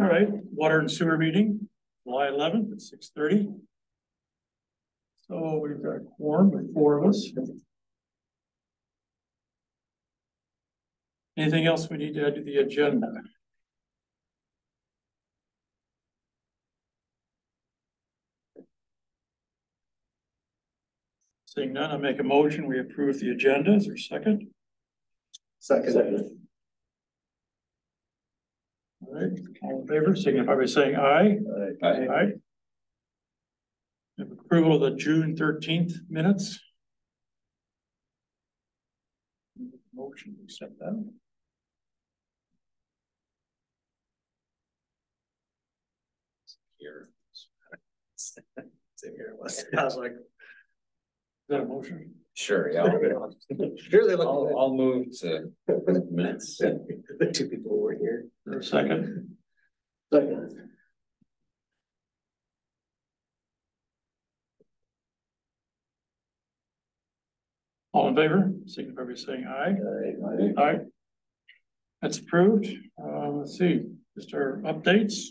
All right, water and sewer meeting, July eleventh at six thirty. So we've got a quorum with four of us. Anything else we need to add to the agenda? Seeing none, I make a motion, we approve the agenda, is there a second? Second. All right, all in favor, signify by saying aye. Aye. Aye. Have Approval of the June thirteenth minutes. Motion to accept that. Here. Same here. I was like. Is that a motion? Sure, yeah. Sure, they I'll, look. I'll move to minutes. The two people were here. For a second, Second. all in favor, signify by saying aye. Aye. That's approved. Uh, let's see, just our updates.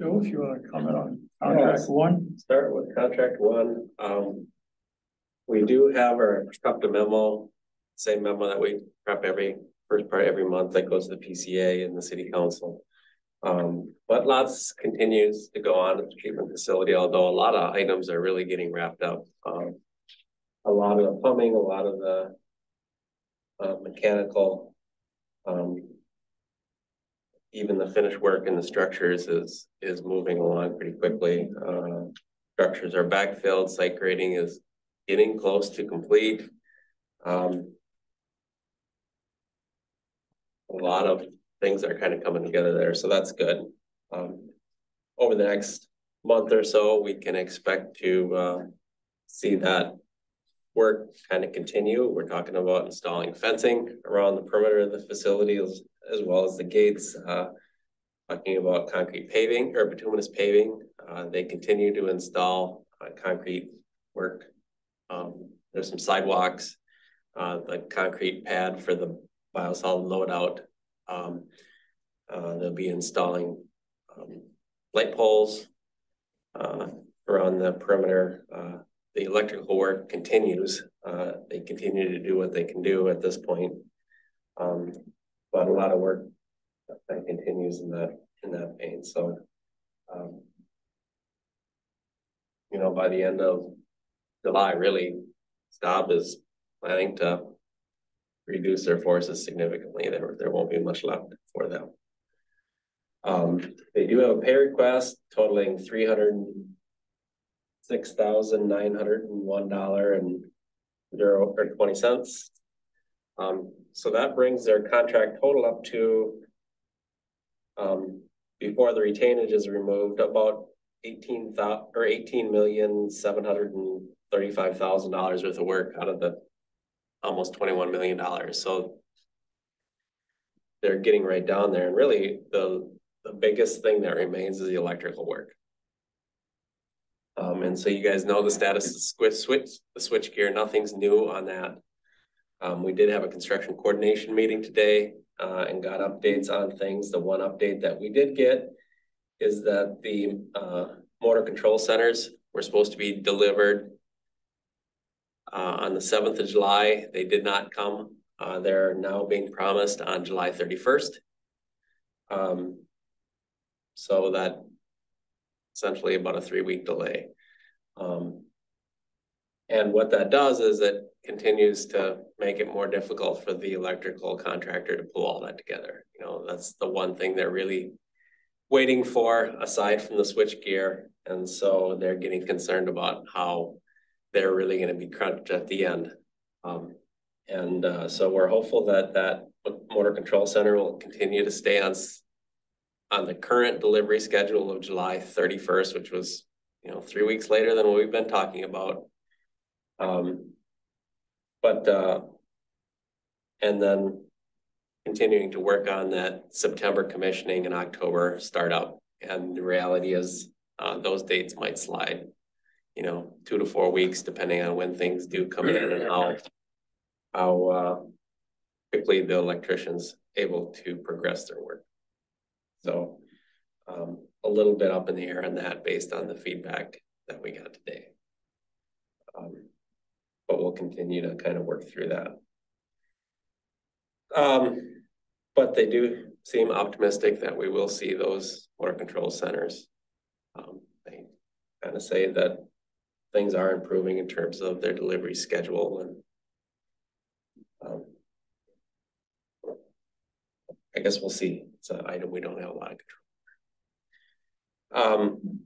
Joe, if you want to comment on contract one, Start with contract one, um. We do have our prep memo, same memo that we prep every, first part every month that goes to the PCA and the city council. Um, but lots continues to go on at the treatment facility, although a lot of items are really getting wrapped up, um. A lot of the plumbing, a lot of the. Uh, mechanical, um. Even the finished work in the structures is, is moving along pretty quickly, uh. Structures are backfilled, site grading is getting close to complete. Um. A lot of things are kind of coming together there, so that's good. Um, over the next month or so, we can expect to, uh, see that work kind of continue. We're talking about installing fencing around the perimeter of the facility as, well as the gates, uh, talking about concrete paving or bituminous paving. Uh, they continue to install, uh, concrete work. Um, there's some sidewalks, uh, the concrete pad for the biosolid loadout. Um, uh, they'll be installing, um, light poles, uh, around the perimeter. The electrical work continues. Uh, they continue to do what they can do at this point. Um, but a lot of work that continues in that, in that vein, so. um, You know, by the end of July, really, Staub is planning to reduce their forces significantly. There, there won't be much left for them. Um, they do have a pay request totaling three hundred six thousand nine hundred and one dollar and zero or twenty cents. Um, so that brings their contract total up to um, before the retainage is removed, about eighteen thou- or eighteen million, seven hundred and thirty-five thousand dollars worth of work out of the almost twenty-one million dollars, so they're getting right down there, and really, the, the biggest thing that remains is the electrical work. Um, and so you guys know the status of switch, the switch gear, nothing's new on that. Um, we did have a construction coordination meeting today, uh, and got updates on things. The one update that we did get is that the, uh, motor control centers were supposed to be delivered uh, on the seventh of July. They did not come. Uh, they're now being promised on July thirty-first. Um, so that essentially about a three-week delay. Um, and what that does is it continues to make it more difficult for the electrical contractor to pull all that together. You know, that's the one thing they're really waiting for aside from the switch gear. And so they're getting concerned about how they're really gonna be crunched at the end. Um, and, uh, so we're hopeful that that motor control center will continue to stay on on the current delivery schedule of July thirty-first, which was, you know, three weeks later than what we've been talking about. Um, but, uh, and then continuing to work on that September commissioning and October startup. And the reality is, uh, those dates might slide, you know, two to four weeks, depending on when things do come in and how, how, uh, quickly the electrician's able to progress their work. So, um, a little bit up in the air on that based on the feedback that we got today. Um, but we'll continue to kind of work through that. Um, but they do seem optimistic that we will see those motor control centers. Um, they kind of say that things are improving in terms of their delivery schedule and um, I guess we'll see. It's an item we don't have a lot of control. over. Um,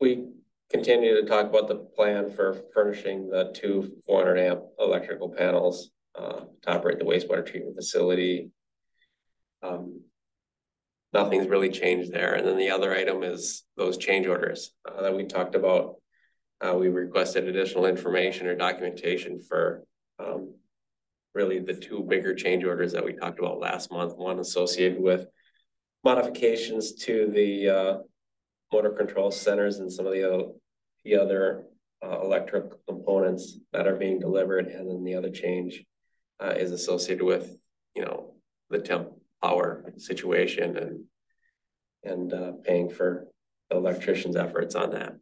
we continue to talk about the plan for furnishing the two four hundred amp electrical panels uh, to operate the wastewater treatment facility. Um, nothing's really changed there. And then the other item is those change orders uh, that we talked about. Uh, we requested additional information or documentation for um, really the two bigger change orders that we talked about last month, one associated with modifications to the uh motor control centers and some of the other, the other uh electric components that are being delivered, and then the other change uh is associated with, you know, the temp power situation and and uh paying for the electrician's efforts on that.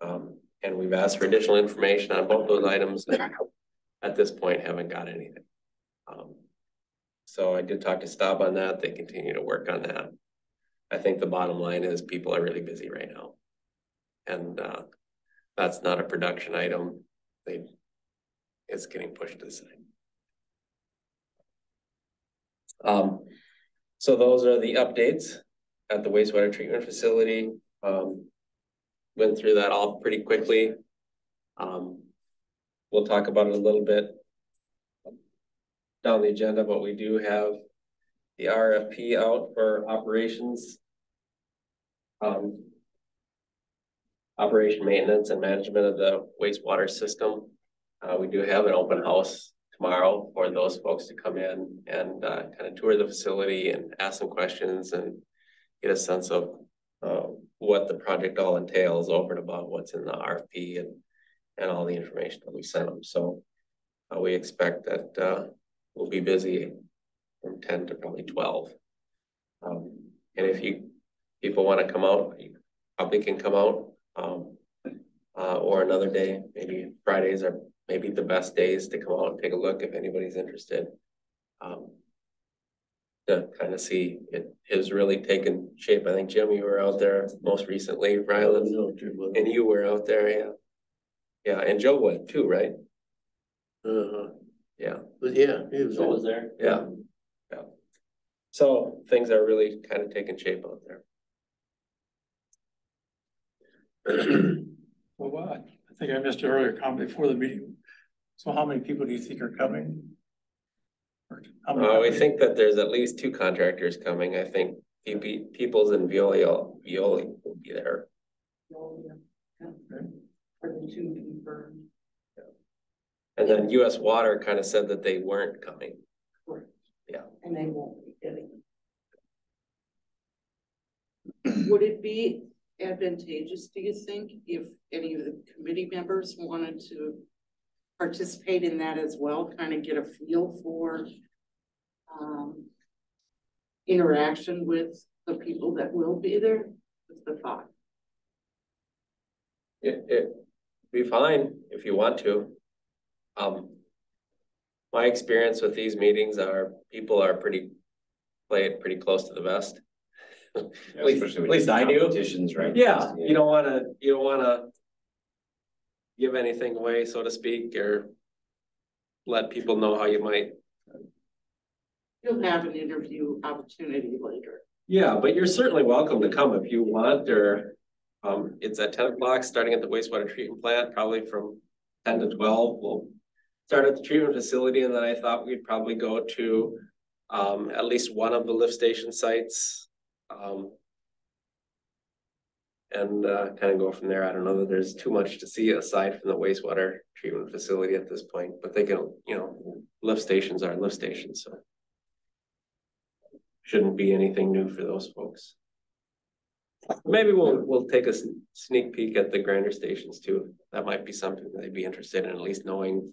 Um, and we've asked for additional information on both those items. At this point, haven't got anything. Um, so I did talk to Staub on that. They continue to work on that. I think the bottom line is people are really busy right now. And, uh, that's not a production item. They, it's getting pushed to the side. Um, so those are the updates at the wastewater treatment facility. Um, went through that all pretty quickly. Um, we'll talk about it a little bit down the agenda, but we do have the RFP out for operations. Um. Operation maintenance and management of the wastewater system. Uh, we do have an open house tomorrow for those folks to come in and, uh, kind of tour the facility and ask some questions and get a sense of, uh, what the project all entails over and above what's in the RFP and, and all the information that we sent them. So, uh, we expect that, we'll be busy from ten to probably twelve. Um, and if you, people wanna come out, you probably can come out, um. Uh, or another day, maybe Fridays are maybe the best days to come out and take a look if anybody's interested. Um. To kind of see, it has really taken shape. I think Jim, you were out there most recently, Ryland, and you were out there, yeah. Yeah, and Joe went too, right? Uh, Yeah. but yeah, it was. Joe was there? Yeah, yeah. So things are really kind of taking shape out there. Well, what? I think I missed an earlier comment before the meeting. So how many people do you think are coming? Or how many Uh, we think that there's at least two contractors coming. I think PP, Peoples and Veolia, Veolia will be there. For the two confirmed. And then US Water kind of said that they weren't coming. Yeah. And they won't be getting. Would it be advantageous, do you think, if any of the committee members wanted to participate in that as well, kind of get a feel for um, interaction with the people that will be there? What's the thought? It, it be fine if you want to. Um. My experience with these meetings are, people are pretty, play it pretty close to the vest. At least- Especially at with least I do. Competitions, right? Yeah, you don't wanna, you don't wanna. Give anything away, so to speak, or. Let people know how you might. You'll have an interview opportunity later. Yeah, but you're certainly welcome to come if you want, or. Um, it's at ten o'clock, starting at the wastewater treatment plant, probably from ten to twelve, we'll. Start at the treatment facility, and then I thought we'd probably go to, um, at least one of the lift station sites. Um. And uh, kind of go from there. I don't know that there's too much to see aside from the wastewater treatment facility at this point, but they can, you know, lift stations are lift stations, so. Shouldn't be anything new for those folks. Maybe we'll, we'll take a sneak peek at the grinder stations too. That might be something they'd be interested in, at least knowing.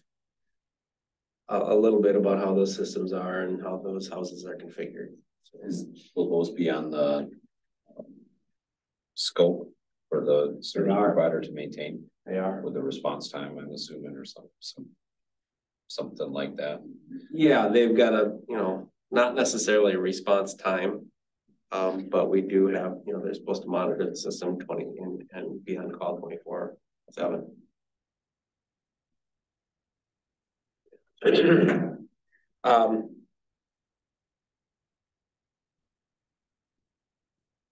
A, a little bit about how those systems are and how those houses are configured. So, Will those be on the scope for the service provider to maintain They are. with the response time, I'm assuming, or some, some. Something like that. Yeah, they've got a, you know, not necessarily a response time. Um, but we do have, you know, they're supposed to monitor the system twenty and, and be on call twenty-four seven. Um.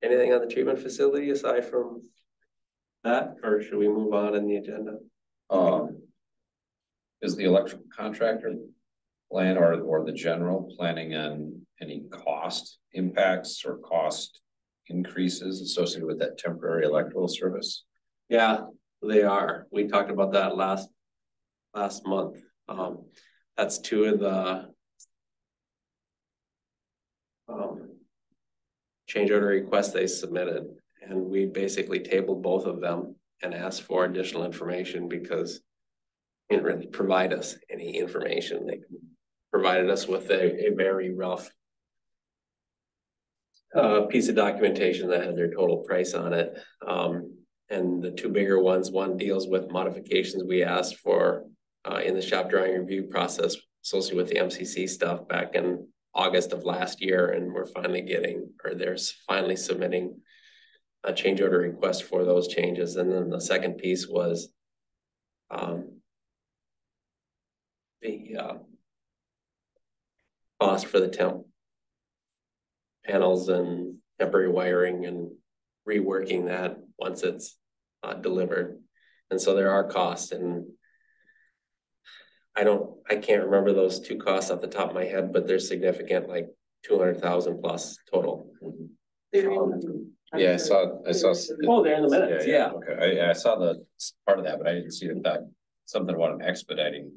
Anything on the treatment facility aside from that, or should we move on in the agenda? Um. Is the electrical contractor plan or, or the general planning on any cost impacts or cost increases associated with that temporary electrical service? Yeah, they are. We talked about that last, last month. Um, that's two of the um, change order requests they submitted, and we basically tabled both of them and asked for additional information because they didn't really provide us any information. They provided us with a, a very rough uh, piece of documentation that had their total price on it. Um, and the two bigger ones, one deals with modifications we asked for uh, in the shop drawing review process associated with the MCC stuff back in August of last year, and we're finally getting, or they're finally submitting a change order request for those changes. And then the second piece was um, the uh, cost for the temp panels and temporary wiring and reworking that once it's uh, delivered. And so there are costs and I don't, I can't remember those two costs off the top of my head, but they're significant, like two hundred thousand plus total. Yeah, I saw, I saw. Oh, they're in the minutes, yeah. Okay, I, I saw the part of that, but I didn't see that, something about an expediting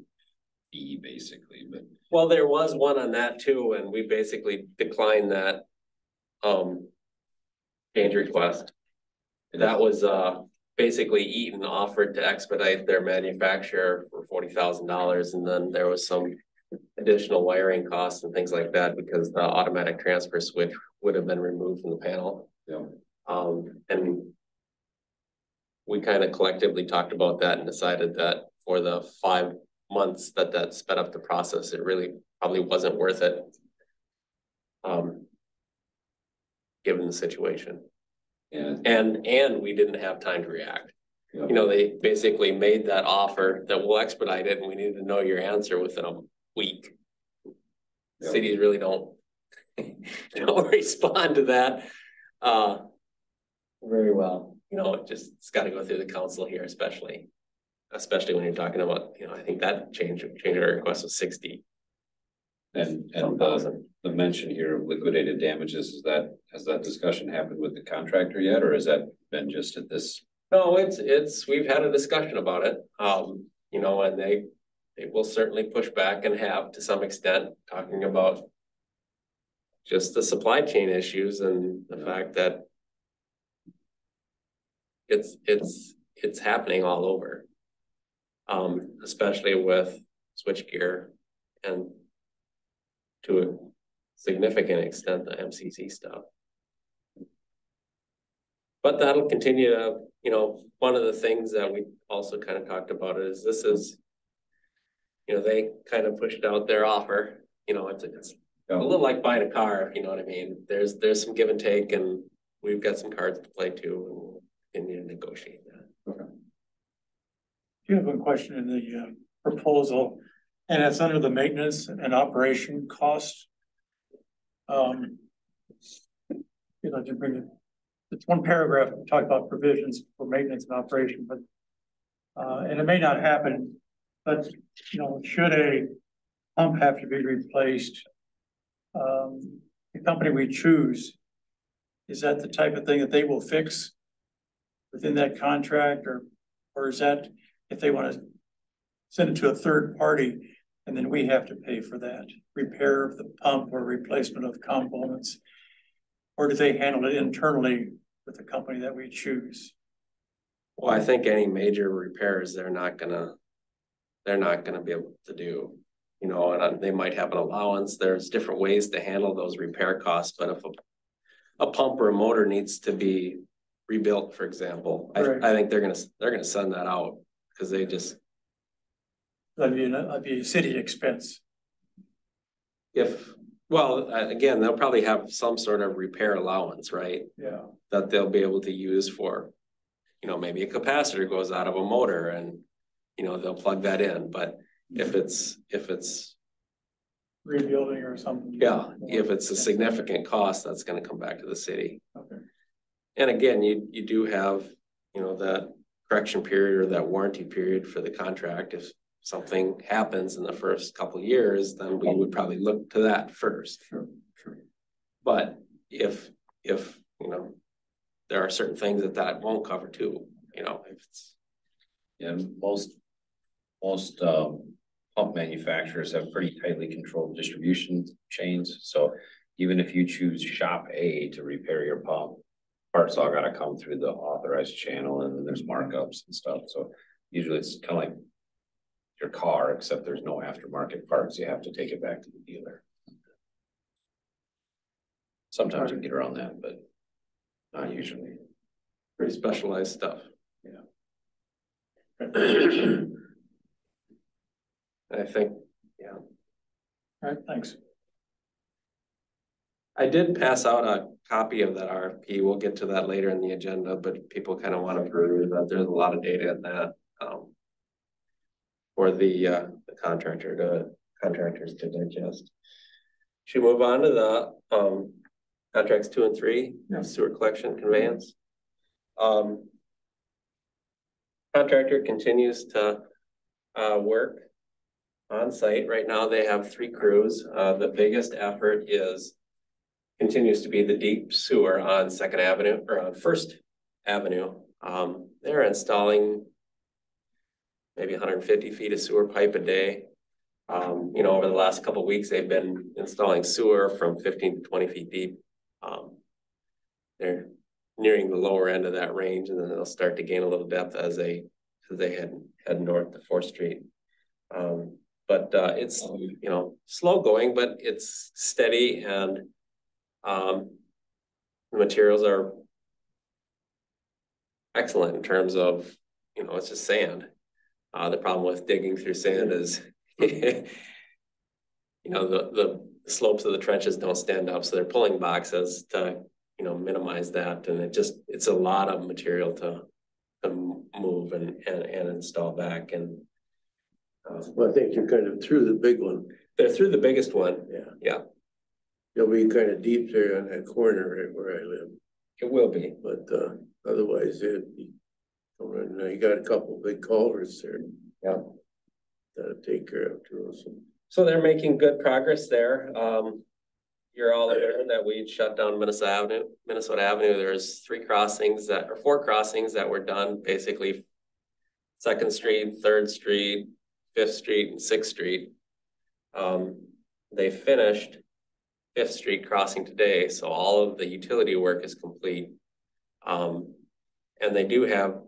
fee, basically, but. Well, there was one on that too, and we basically declined that um change request. That was uh basically Eaton offered to expedite their manufacturer for forty thousand dollars and then there was some additional wiring costs and things like that because the automatic transfer switch would have been removed from the panel. Yeah. Um, and we kind of collectively talked about that and decided that for the five months that that sped up the process, it really probably wasn't worth it. Um. Given the situation. And, And, and we didn't have time to react. Yeah. You know, they basically made that offer that we'll expedite it and we need to know your answer within a week. Yeah. Cities really don't, don't respond to that, uh, very well. You know, it just, it's gotta go through the council here especially. Especially when you're talking about, you know, I think that change, change our request was sixty and, and the, the mention here of liquidated damages, is that, has that discussion happened with the contractor yet, or has that been just at this? No, it's, it's, we've had a discussion about it, um, you know, and they, they will certainly push back and have to some extent, talking about. Just the supply chain issues and the fact that. It's, it's, it's happening all over. Um, especially with switchgear and. To a significant extent, the MCC stuff. But that'll continue to, you know, one of the things that we also kind of talked about is this is. You know, they kind of pushed out their offer, you know, it's, it's a little like buying a car, if you know what I mean. There's, there's some give and take and we've got some cards to play too and we'll continue to negotiate that. You have a question in the uh, proposal, and it's under the maintenance and operation cost. Um. You know, to bring it, it's one paragraph, we talk about provisions for maintenance and operation, but. Uh, and it may not happen, but, you know, should a pump have to be replaced? Um, the company we choose. Is that the type of thing that they will fix? Within that contract, or, or is that if they wanna send it to a third party, and then we have to pay for that, repair of the pump or replacement of components? Or do they handle it internally with the company that we choose? Well, I think any major repairs, they're not gonna, they're not gonna be able to do. You know, and uh, they might have an allowance, there's different ways to handle those repair costs, but if a. A pump or a motor needs to be rebuilt, for example, I, I think they're gonna, they're gonna send that out. Cause they just, That'd be, an- that'd be a city expense. if, well, uh, again, they'll probably have some sort of repair allowance, right? Yeah. That they'll be able to use for, you know, maybe a capacitor goes out of a motor and, you know, they'll plug that in, but if it's, if it's, Rebuilding or something. yeah, if it's a significant cost, that's gonna come back to the city. Okay. And again, you, you do have, you know, that correction period or that warranty period for the contract. If something happens in the first couple of years, then we would probably look to that first. Sure, sure. But if, if, you know, there are certain things that that won't cover too, you know, if it's, And most, most, um, pump manufacturers have pretty tightly controlled distribution chains, so even if you choose shop A to repair your pump, parts all gotta come through the authorized channel and then there's markups and stuff, so usually it's kind of like your car, except there's no aftermarket parts, you have to take it back to the dealer. Sometimes you can get around that, but not usually. pretty specialized stuff. Yeah. I think, yeah. All right, thanks. I did pass out a copy of that RFP. We'll get to that later in the agenda, but people kind of want to peruse that. There's a lot of data in that. um, For the, uh, the contractor to, contractors to digest. Should we move on to the, um, contracts two and three, Yeah. sewer collection conveyance. Um. Contractor continues to, uh, work on site. Right now, they have three crews. Uh, the biggest effort is continues to be the deep sewer on Second Avenue or on First Avenue. Um, they're installing maybe hundred and fifty feet of sewer pipe a day. Um, you know, over the last couple weeks, they've been installing sewer from fifteen to twenty feet deep. Um, they're nearing the lower end of that range and then they'll start to gain a little depth as they, as they head, head north to Fourth Street. Um, but, uh, it's, you know, slow going, but it's steady and, um, the materials are excellent in terms of, you know, it's just sand. Uh, the problem with digging through sand is, you know, the, the slopes of the trenches don't stand up, so they're pulling boxes to, you know, minimize that, and it just, it's a lot of material to, to move and, and, and install back, and uh, Well, I think you're kind of through the big one, they're through the biggest one. yeah. Yeah. You'll be kind of deep there on that corner right where I live, It will be. but, uh, otherwise it'd be. Now you got a couple big culverts there. Yeah. That'll take care of too, so. So they're making good progress there. Um, you're all aware that we shut down Minnesota Avenue, Minnesota Avenue. There's three crossings that, or four crossings that were done, basically. Second Street, Third Street, Fifth Street, and Sixth Street. Um, they finished Fifth Street crossing today, so all of the utility work is complete. Um, and they do have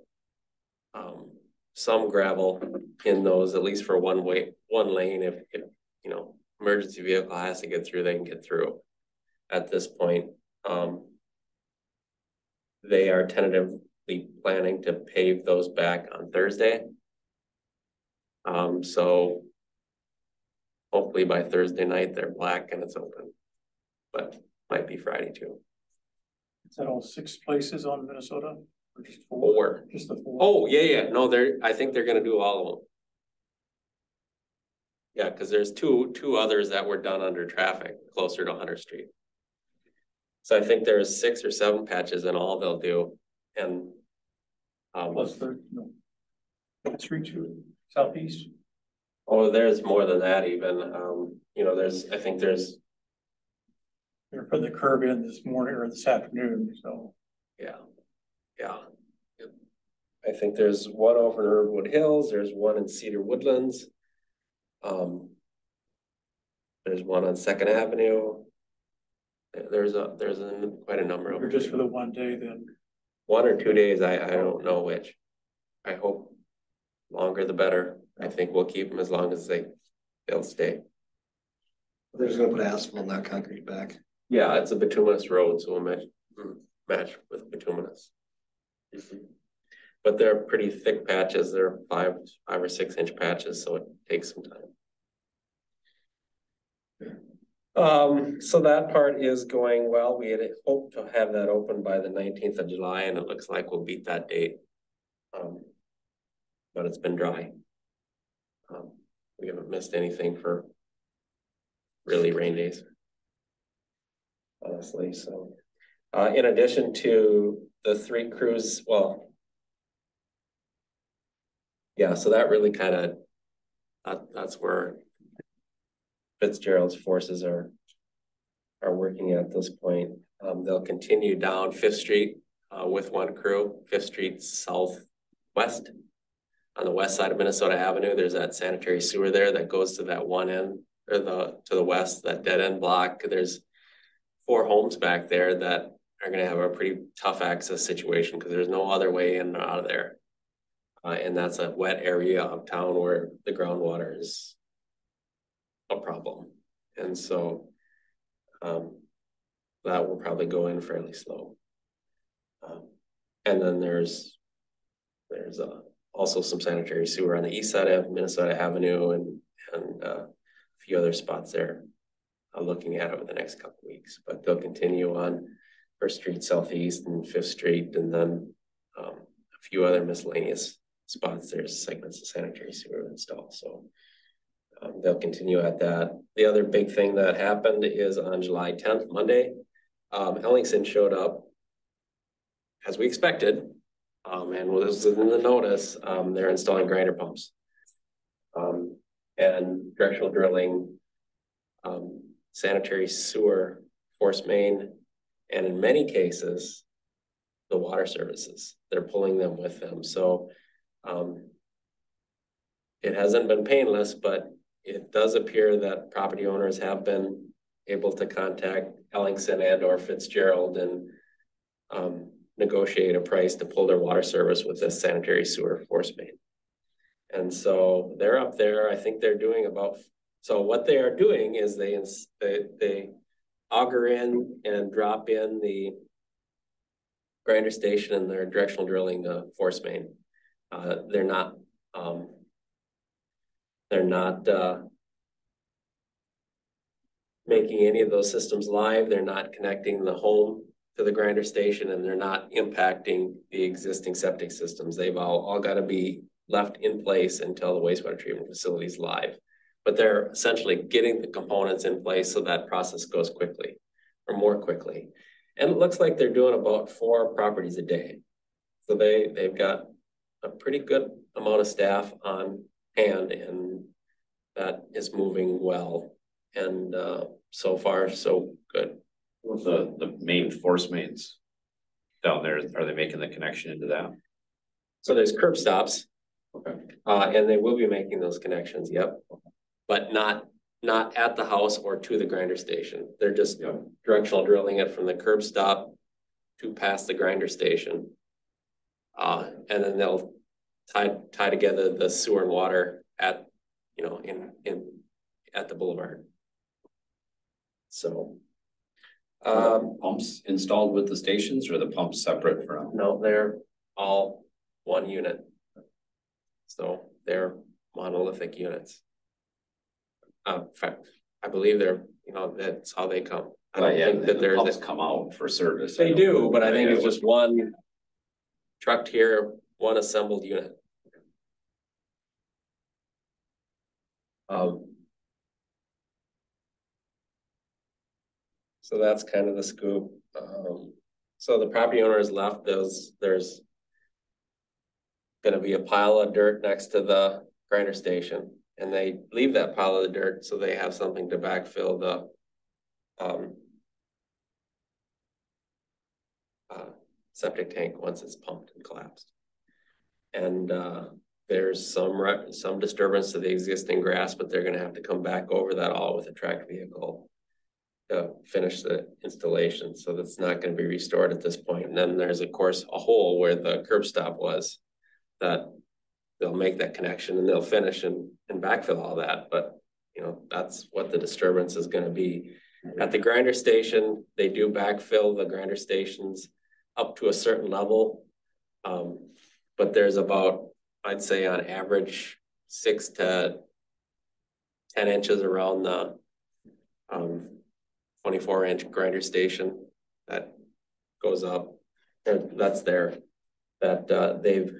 um, some gravel in those, at least for one way, one lane, if, if, you know, emergency vehicle has to get through, they can get through at this point. Um, they are tentatively planning to pave those back on Thursday. Um, so hopefully by Thursday night, they're black and it's open, but might be Friday too. Is that all six places on Minnesota? Or just four? Or, Just the four? oh, yeah, yeah, no, they're, I think they're gonna do all of them. Yeah, cause there's two, two others that were done under traffic closer to Hunter Street. So I think there's six or seven patches in all they'll do and. Um, Plus the, no. Three, two, southeast. oh, there's more than that even, um, you know, there's, I think there's, They're putting the curb in this morning or this afternoon, so. yeah, yeah. Yep. I think there's one over in Irwood Hills, there's one in Cedar Woodlands. Um. There's one on Second Avenue. There's a, there's a, quite a number of Or them. just for the one day then. One or two days, I, I don't know which. I hope longer the better. I think we'll keep them as long as they, they'll stay. They're just gonna put asphalt, not concrete back. Yeah, it's a bituminous road, so we'll match, match with bituminous. But they're pretty thick patches, they're five, five or six inch patches, so it takes some time. Um, so that part is going well. We had hoped to have that open by the nineteenth of July and it looks like we'll beat that date. Um, but it's been dry. Um, we haven't missed anything for really rain days. Honestly, so, uh, in addition to the three crews, well. Yeah, so that really kind of, that, that's where Fitzgerald's forces are, are working at this point. Um, they'll continue down Fifth Street, uh, with one crew, Fifth Street southwest. On the west side of Minnesota Avenue, there's that sanitary sewer there that goes to that one end, or the, to the west, that dead end block. There's four homes back there that are gonna have a pretty tough access situation, because there's no other way in or out of there. Uh, and that's a wet area of town where the groundwater is a problem. And so, um, that will probably go in fairly slow. Um, and then there's, there's, uh, also some sanitary sewer on the east side of Minnesota Avenue and, and, uh, a few other spots there. I'm looking at over the next couple weeks, but they'll continue on First Street Southeast and Fifth Street and then, um, a few other miscellaneous spots. There's segments of sanitary sewer installed, so. Um, they'll continue at that. The other big thing that happened is on July tenth, Monday, um, Ellingson showed up. As we expected, um, and was in the notice, um, they're installing grinder pumps. Um, and directional drilling. Um, sanitary sewer, force main, and in many cases. The water services, they're pulling them with them, so, um. It hasn't been painless, but it does appear that property owners have been able to contact Ellingson and or Fitzgerald and. Um, negotiate a price to pull their water service with this sanitary sewer force main. And so they're up there, I think they're doing about, so what they are doing is they, they, they auger in and drop in the grinder station and they're directional drilling the force main. Uh, they're not, um, they're not, uh, making any of those systems live. They're not connecting the home to the grinder station and they're not impacting the existing septic systems. They've all, all gotta be left in place until the wastewater treatment facility is live. But they're essentially getting the components in place so that process goes quickly or more quickly. And it looks like they're doing about four properties a day. So they, they've got a pretty good amount of staff on hand and that is moving well. And, uh, so far, so good. With the, the main force mains down there, are they making the connection into that? So there's curb stops. Okay. Uh, and they will be making those connections, yep. But not, not at the house or to the grinder station. They're just Yeah. directional drilling it from the curb stop to past the grinder station. Uh, and then they'll tie, tie together the sewer and water at, you know, in, in, at the boulevard. So. Um, Pumps installed with the stations or the pumps separate from? no, they're all one unit. So they're monolithic units. Uh, I believe they're, you know, that's how they come. I don't yeah, think that the there's, pumps a- come out for service. they do, but I think it's just one trucked here, one assembled unit. Um. So that's kind of the scoop. Um, so the property owner has left those, there's gonna be a pile of dirt next to the grinder station, and they leave that pile of the dirt so they have something to backfill the um uh, septic tank once it's pumped and collapsed. And, uh, there's some, some disturbance to the existing grass, but they're gonna have to come back over that all with a track vehicle to finish the installation, so that's not gonna be restored at this point. And then there's of course a hole where the curb stop was that they'll make that connection and they'll finish and, and backfill all that, but you know, that's what the disturbance is gonna be. At the grinder station, they do backfill the grinder stations up to a certain level. Um, but there's about, I'd say on average, six to ten inches around the um twenty-four inch grinder station that goes up. That's there, that uh they've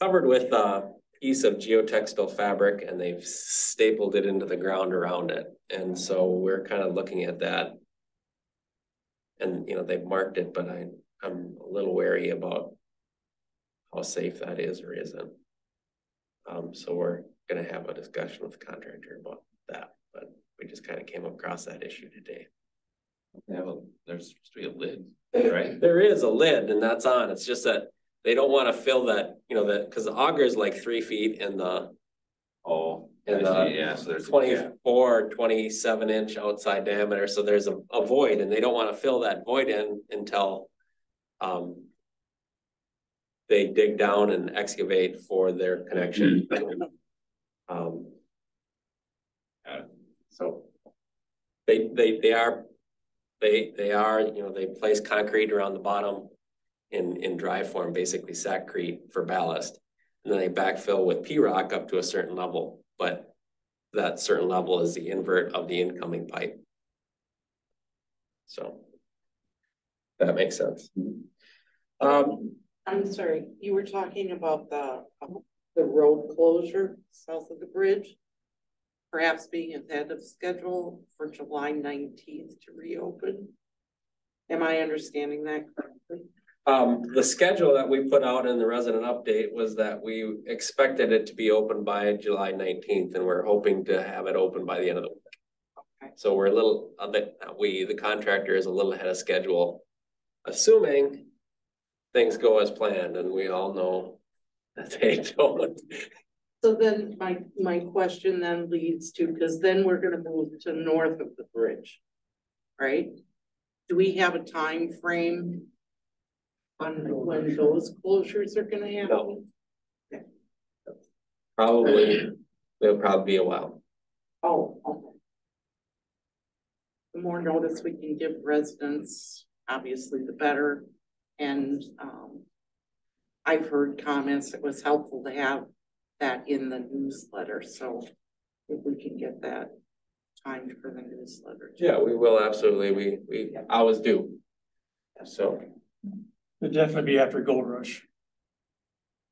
covered with a piece of geotextile fabric and they've stapled it into the ground around it. And so we're kind of looking at that. And, you know, they've marked it, but I, I'm a little wary about how safe that is or isn't. Um, so we're gonna have a discussion with the contractor about that, but we just kind of came across that issue today. They have a, there's supposed to be a lid, right? There is a lid and that's on, it's just that they don't wanna fill that, you know, that, cause the auger is like three feet and the Oh, And, I see, yeah, so there's. yeah. 24, 27 inch outside diameter, so there's a, a void and they don't wanna fill that void in until. Um. They dig down and excavate for their connection. Um. Got it. So. They, they, they are, they, they are, you know, they place concrete around the bottom. In, in dry form, basically sackcrete for ballast. And then they backfill with pea rock up to a certain level, but that certain level is the invert of the incoming pipe. So. That makes sense. Um, I'm sorry, you were talking about the, the road closure south of the bridge. Perhaps being ahead of schedule for July nineteenth to reopen. Am I understanding that correctly? Um, the schedule that we put out in the resident update was that we expected it to be open by July nineteenth and we're hoping to have it open by the end of the week. Okay. So we're a little, a bit, we, the contractor is a little ahead of schedule, assuming things go as planned and we all know that they don't. So then my, my question then leads to, because then we're gonna move to north of the bridge. Right? Do we have a time frame On when those closures are gonna happen? Probably, it'll probably be a while. Oh, okay. The more notice we can give residents, obviously the better, and, um. I've heard comments, it was helpful to have that in the newsletter, so if we can get that timed for the newsletter. too. Yeah, we will absolutely, we, we always do. So, It'd definitely be after Gold Rush.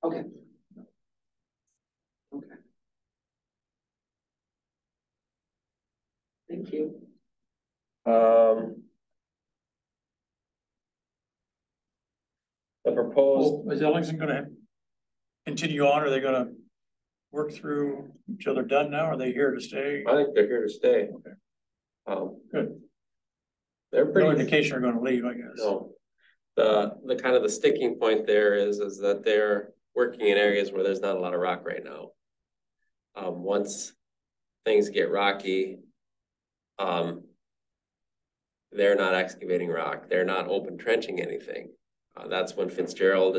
Okay. Okay. Thank you. um. The proposed, Well, is Ellingson gonna continue on? Are they gonna work through until they're done now? Are they here to stay? I think they're here to stay. Okay. Um. Good. They're pretty. No pretty, indication they're gonna leave, I guess. no. The, the kind of the sticking point there is, is that they're working in areas where there's not a lot of rock right now. Um, once things get rocky. Um. They're not excavating rock, they're not open trenching anything. Uh, that's when Fitzgerald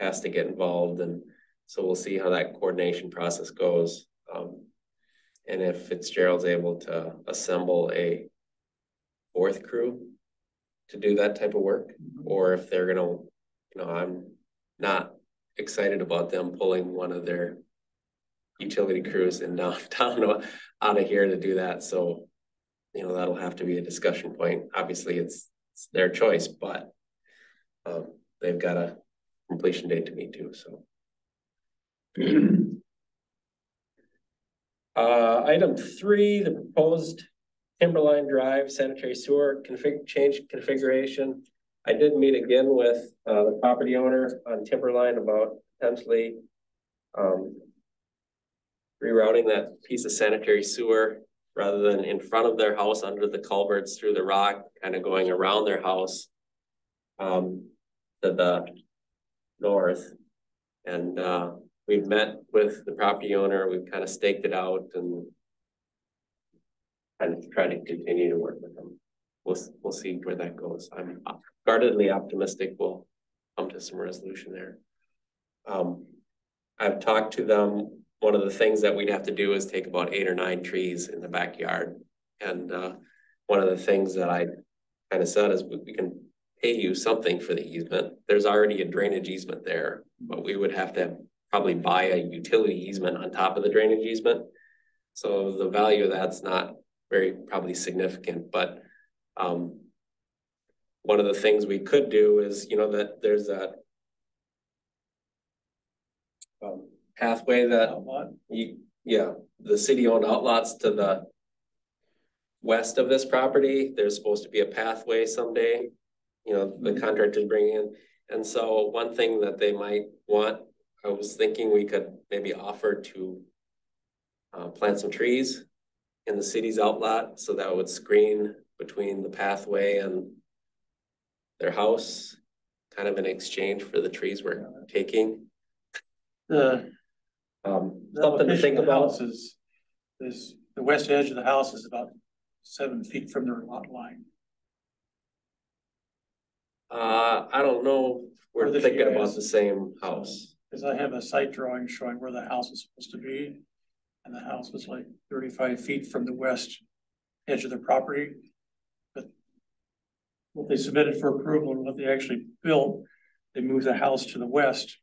has to get involved and so we'll see how that coordination process goes. Um, and if Fitzgerald's able to assemble a fourth crew to do that type of work, or if they're gonna, you know, I'm not excited about them pulling one of their utility crews in downtown out of here to do that, so you know, that'll have to be a discussion point. Obviously, it's, it's their choice, but um, they've got a completion date to meet too, so. Uh, item three, the proposed Timberline Drive sanitary sewer config, change configuration. I did meet again with, uh, the property owner on Timberline about potentially, um, rerouting that piece of sanitary sewer rather than in front of their house under the culverts through the rock, kind of going around their house. Um, to the north. And, uh, we've met with the property owner, we've kind of staked it out and and try to continue to work with them. We'll, we'll see where that goes. I'm guardedly optimistic we'll come to some resolution there. Um, I've talked to them, one of the things that we'd have to do is take about eight or nine trees in the backyard. And, uh, one of the things that I kind of said is we we can pay you something for the easement. There's already a drainage easement there, but we would have to probably buy a utility easement on top of the drainage easement. So the value of that's not very probably significant, but um. One of the things we could do is, you know, that there's that. Um, pathway that you, yeah, the city owned outlots to the. West of this property, there's supposed to be a pathway someday. You know, the contractors bring in, and so one thing that they might want, I was thinking we could maybe offer to. Uh, plant some trees in the city's outlot, so that would screen between the pathway and. Their house, kind of in exchange for the trees we're taking, The, um, the something to location think of the about. house is, is, the west edge of the house is about seven feet from their lot line. Uh, I don't know, we're the thinking about GIS. the same house. Cause I have a site drawing showing where the house is supposed to be. And the house was like thirty-five feet from the west edge of the property. But what they submitted for approval and what they actually built, they moved the house to the west.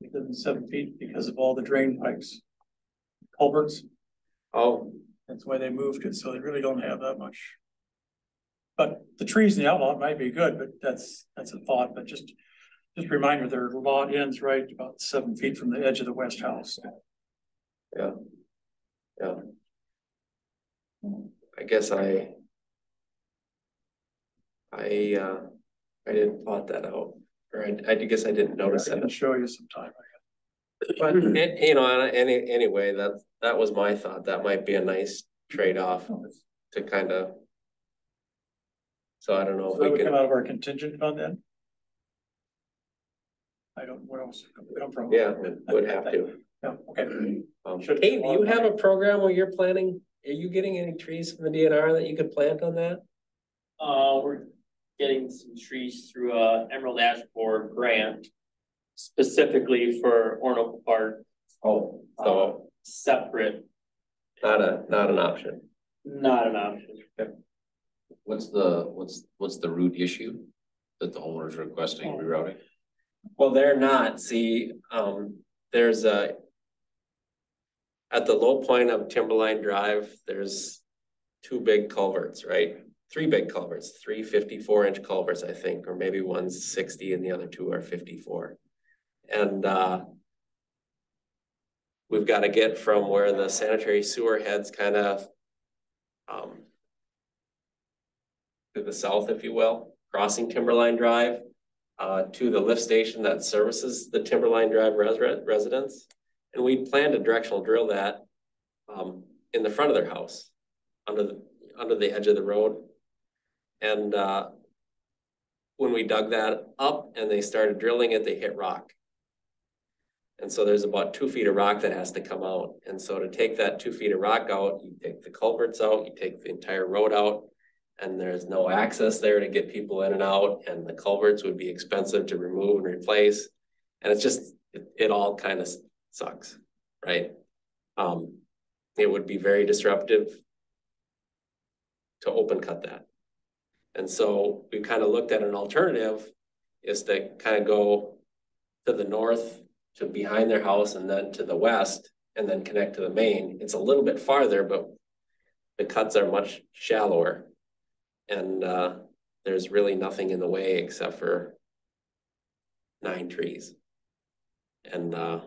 Within seven feet because of all the drain pipes. Culverts, Oh, that's why they moved it, so they really don't have that much. But the trees in the outlot might be good, but that's, that's a thought, but just, just a reminder, their lot ends right about seven feet from the edge of the west house. yeah. Yeah. I guess I. I, uh, I didn't plot that out, or I, I guess I didn't notice I can that. show you sometime. But, a- you know, any, anyway, that, that was my thought, that might be a nice trade-off to kind of. So I don't know So if we come out of our contingent fund then? I don't, where else come from? yeah, it would have to. Yeah, okay. Um, Should- Kate, do you have a program where you're planting, are you getting any trees from the DNR that you could plant on that? Uh, we're getting some trees through a Emerald Ash Borer grant. Specifically for Oronoco Park, Oh. uh, So, separate, not a, not an option. not an option. What's the, what's, what's the root issue that the owner is requesting rerouting? Well, they're not, see, um, there's a. At the low point of Timberline Drive, there's two big culverts, right? Three big culverts, three 54 inch culverts, I think, or maybe one's sixty and the other two are fifty-four. And, uh. We've got to get from where the sanitary sewer heads kind of. Um. To the south, if you will, crossing Timberline Drive uh, to the lift station that services the Timberline Drive res- residents. And we plan to directional drill that um, in the front of their house, under the, under the edge of the road. And uh, when we dug that up and they started drilling it, they hit rock. And so there's about two feet of rock that has to come out. And so to take that two feet of rock out, you take the culverts out, you take the entire road out. And there's no access there to get people in and out, and the culverts would be expensive to remove and replace. And it's just, it, it all kind of sucks, right? Um, it would be very disruptive. To open cut that. And so we kind of looked at an alternative is to kind of go to the north to behind their house and then to the west and then connect to the main. It's a little bit farther, but the cuts are much shallower. And uh, there's really nothing in the way except for nine trees. And uh,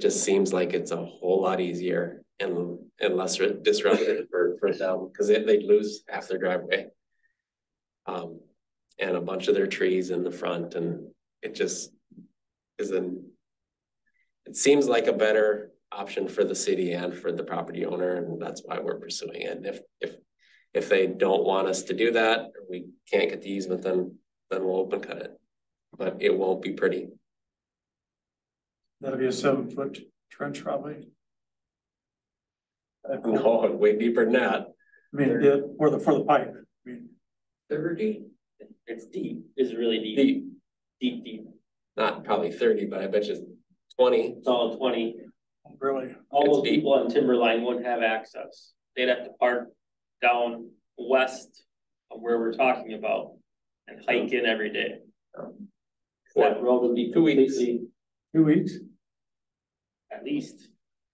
just seems like it's a whole lot easier and, and less disruptive for, for them, because they, they'd lose half their driveway. Um, and a bunch of their trees in the front, and it just isn't. It seems like a better option for the city and for the property owner, and that's why we're pursuing it. And if, if if they don't want us to do that, or we can't get the easement, then, then we'll open cut it. But it won't be pretty. That'll be a seven foot trench probably. No, way deeper than that. I mean, yeah, for the, for the pipe, I mean, Thirty? It's deep, it's really deep, Deep, deep, deep. not probably thirty, but I bet you twenty. It's all twenty. really. All It's those deep. people on Timberline wouldn't have access. They'd have to park down west of where we're talking about. and hike in every day. Um, That road would be Two weeks. Two weeks? At least,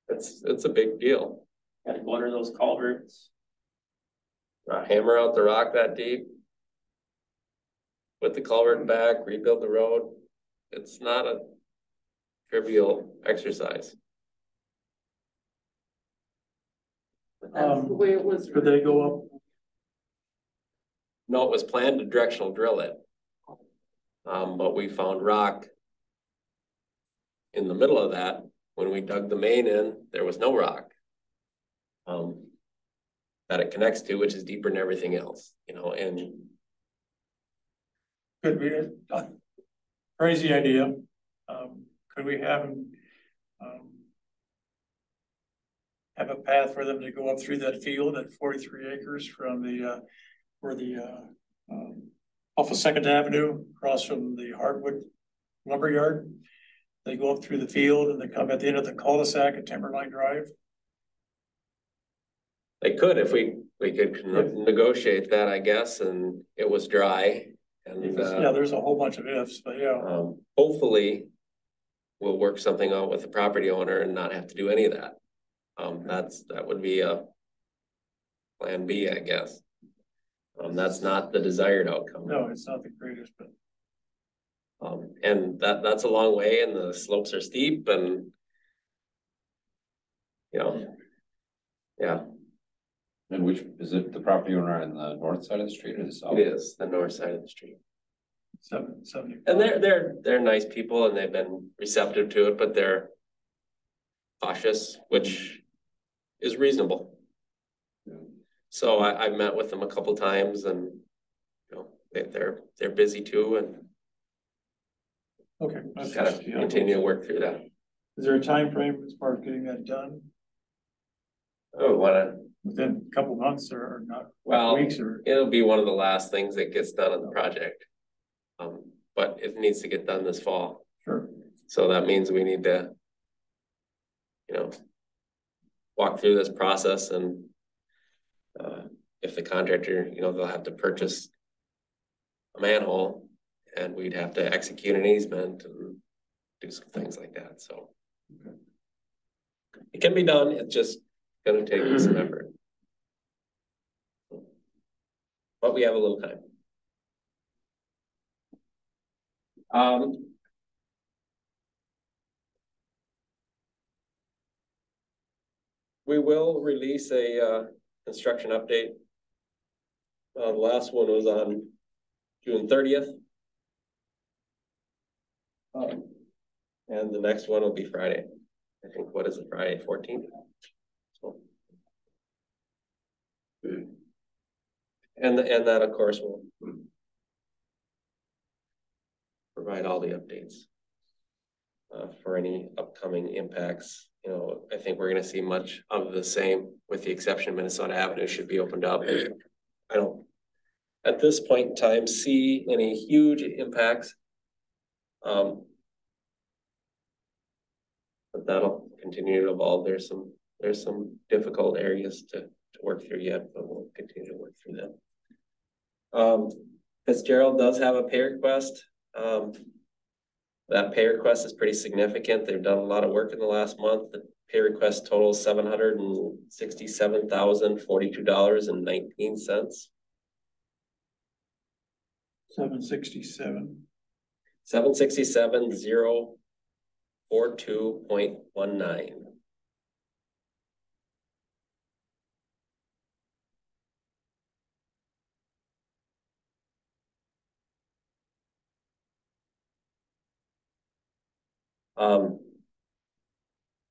It's, it's a big deal. gotta go under those culverts. Uh, hammer out the rock that deep. Put the culvert back, rebuild the road. It's not a trivial exercise. But that's the Um, way it was. Could they go up? No, it was planned to directional drill it. Um, but we found rock. In the middle of that, when we dug the main in, there was no rock. Um. That it connects to, which is deeper than everything else, you know, and Could be a a crazy idea. Um, could we have um. Have a path for them to go up through that field at forty-three acres from the, uh, where the, uh, um. Off of Second Avenue, across from the hardwood lumberyard. They go up through the field and they come at the end of the cul-de-sac at Timberline Drive. they could if we, we could negotiate that, I guess, and it was dry. And, uh. Yeah, there's a whole bunch of ifs, but yeah, Um, hopefully. We'll work something out with the property owner and not have to do any of that. Um, that's, that would be a. Plan B, I guess. Um, that's not the desired outcome. no, it's not the greatest, but Um, and that, that's a long way and the slopes are steep and. You know. Yeah, And which, is it the property owner on the north side of the street or the south? it is the north side of the street. seven, seventy. And they're, they're, they're nice people and they've been receptive to it, but they're. Cautious, which is reasonable. So I, I've met with them a couple times and, you know, they, they're, they're busy too and Okay. just gotta continue to work through that. Is there a time frame as far as getting that done? Oh, wanna, Within a couple months or or not, well, weeks or? it'll be one of the last things that gets done on the project. Um, but it needs to get done this fall, Sure. so that means we need to. You know. Walk through this process and. Uh, if the contractor, you know, they'll have to purchase. A manhole and we'd have to execute an easement and do some things like that. So okay. it can be done. It's just going to take some mm-hmm. effort. But we have a little time. Um, we will release a uh, construction update. Uh, the last one was on June 30th. And the next one will be Friday. I think, what is it, Friday fourteenth? So. And, and that, of course, will. Provide all the updates. Uh, for any upcoming impacts, you know, I think we're gonna see much of the same, with the exception Minnesota Avenue should be opened up. I don't. At this point in time, see any huge impacts. Um. But that'll continue to evolve. There's some, there's some difficult areas to, to work through yet, but we'll continue to work through them. Um, Fitzgerald does have a pay request, um. That pay request is pretty significant. They've done a lot of work in the last month. The pay request totals seven hundred and sixty-seven thousand, forty-two dollars and nineteen cents. Seven sixty-seven. Seven sixty-seven, zero, four two point one nine. Um.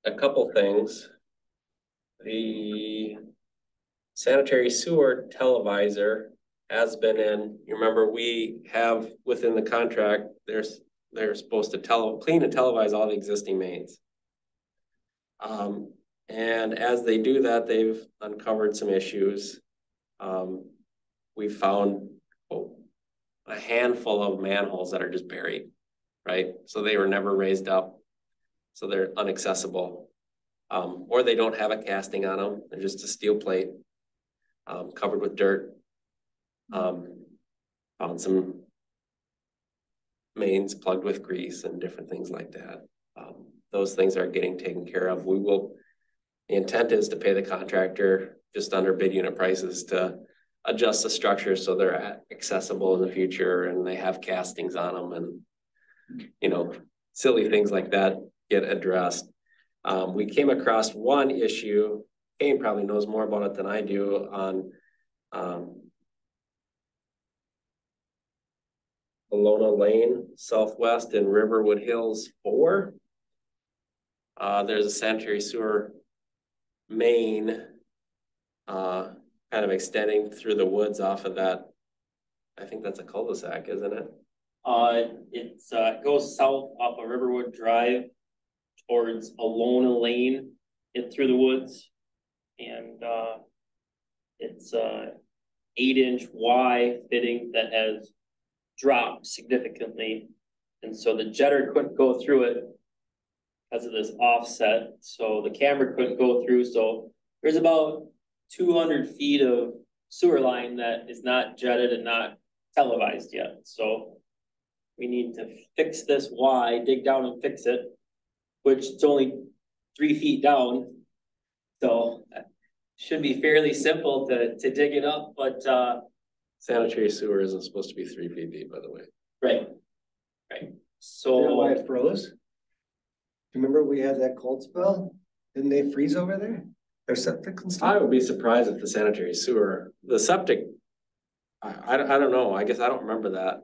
A couple things. The sanitary sewer televisor has been in, you remember, we have within the contract, there's, they're supposed to tele, clean and televise all the existing mains. Um, and as they do that, they've uncovered some issues. Um, we found oh, a handful of manholes that are just buried, right? So they were never raised up. So they're inaccessible. Um, or they don't have a casting on them, they're just a steel plate. Um, covered with dirt. Um, found some mains plugged with grease and different things like that. Um, those things are getting taken care of. We will, the intent is to pay the contractor just under bid unit prices to adjust the structure so they're accessible in the future and they have castings on them and you know, silly things like that get addressed. Um, we came across one issue, Kane probably knows more about it than I do on, um, Alona Lane Southwest in Riverwood Hills four. Uh, there's a sanitary sewer main, uh, kind of extending through the woods off of that. I think that's a cul-de-sac, isn't it? Uh, it's, uh, goes south off of Riverwood Drive towards Alona Lane, in through the woods. And, uh, it's, a eight inch Y fitting that has dropped significantly. And so the jetter couldn't go through it because of this offset, so the camera couldn't go through, so there's about two hundred feet of sewer line that is not jetted and not televised yet, so we need to fix this Y, dig down and fix it, which it's only three feet down. So uh, should be fairly simple to, to dig it up, but, uh, Sanitary sewer isn't supposed to be three feet deep, by the way. right. Right, You know why it froze? Remember we had that cold spell? Didn't they freeze over there? Their septic and I would be surprised if the sanitary sewer, the septic. I, I, don't- I don't know, I guess I don't remember that.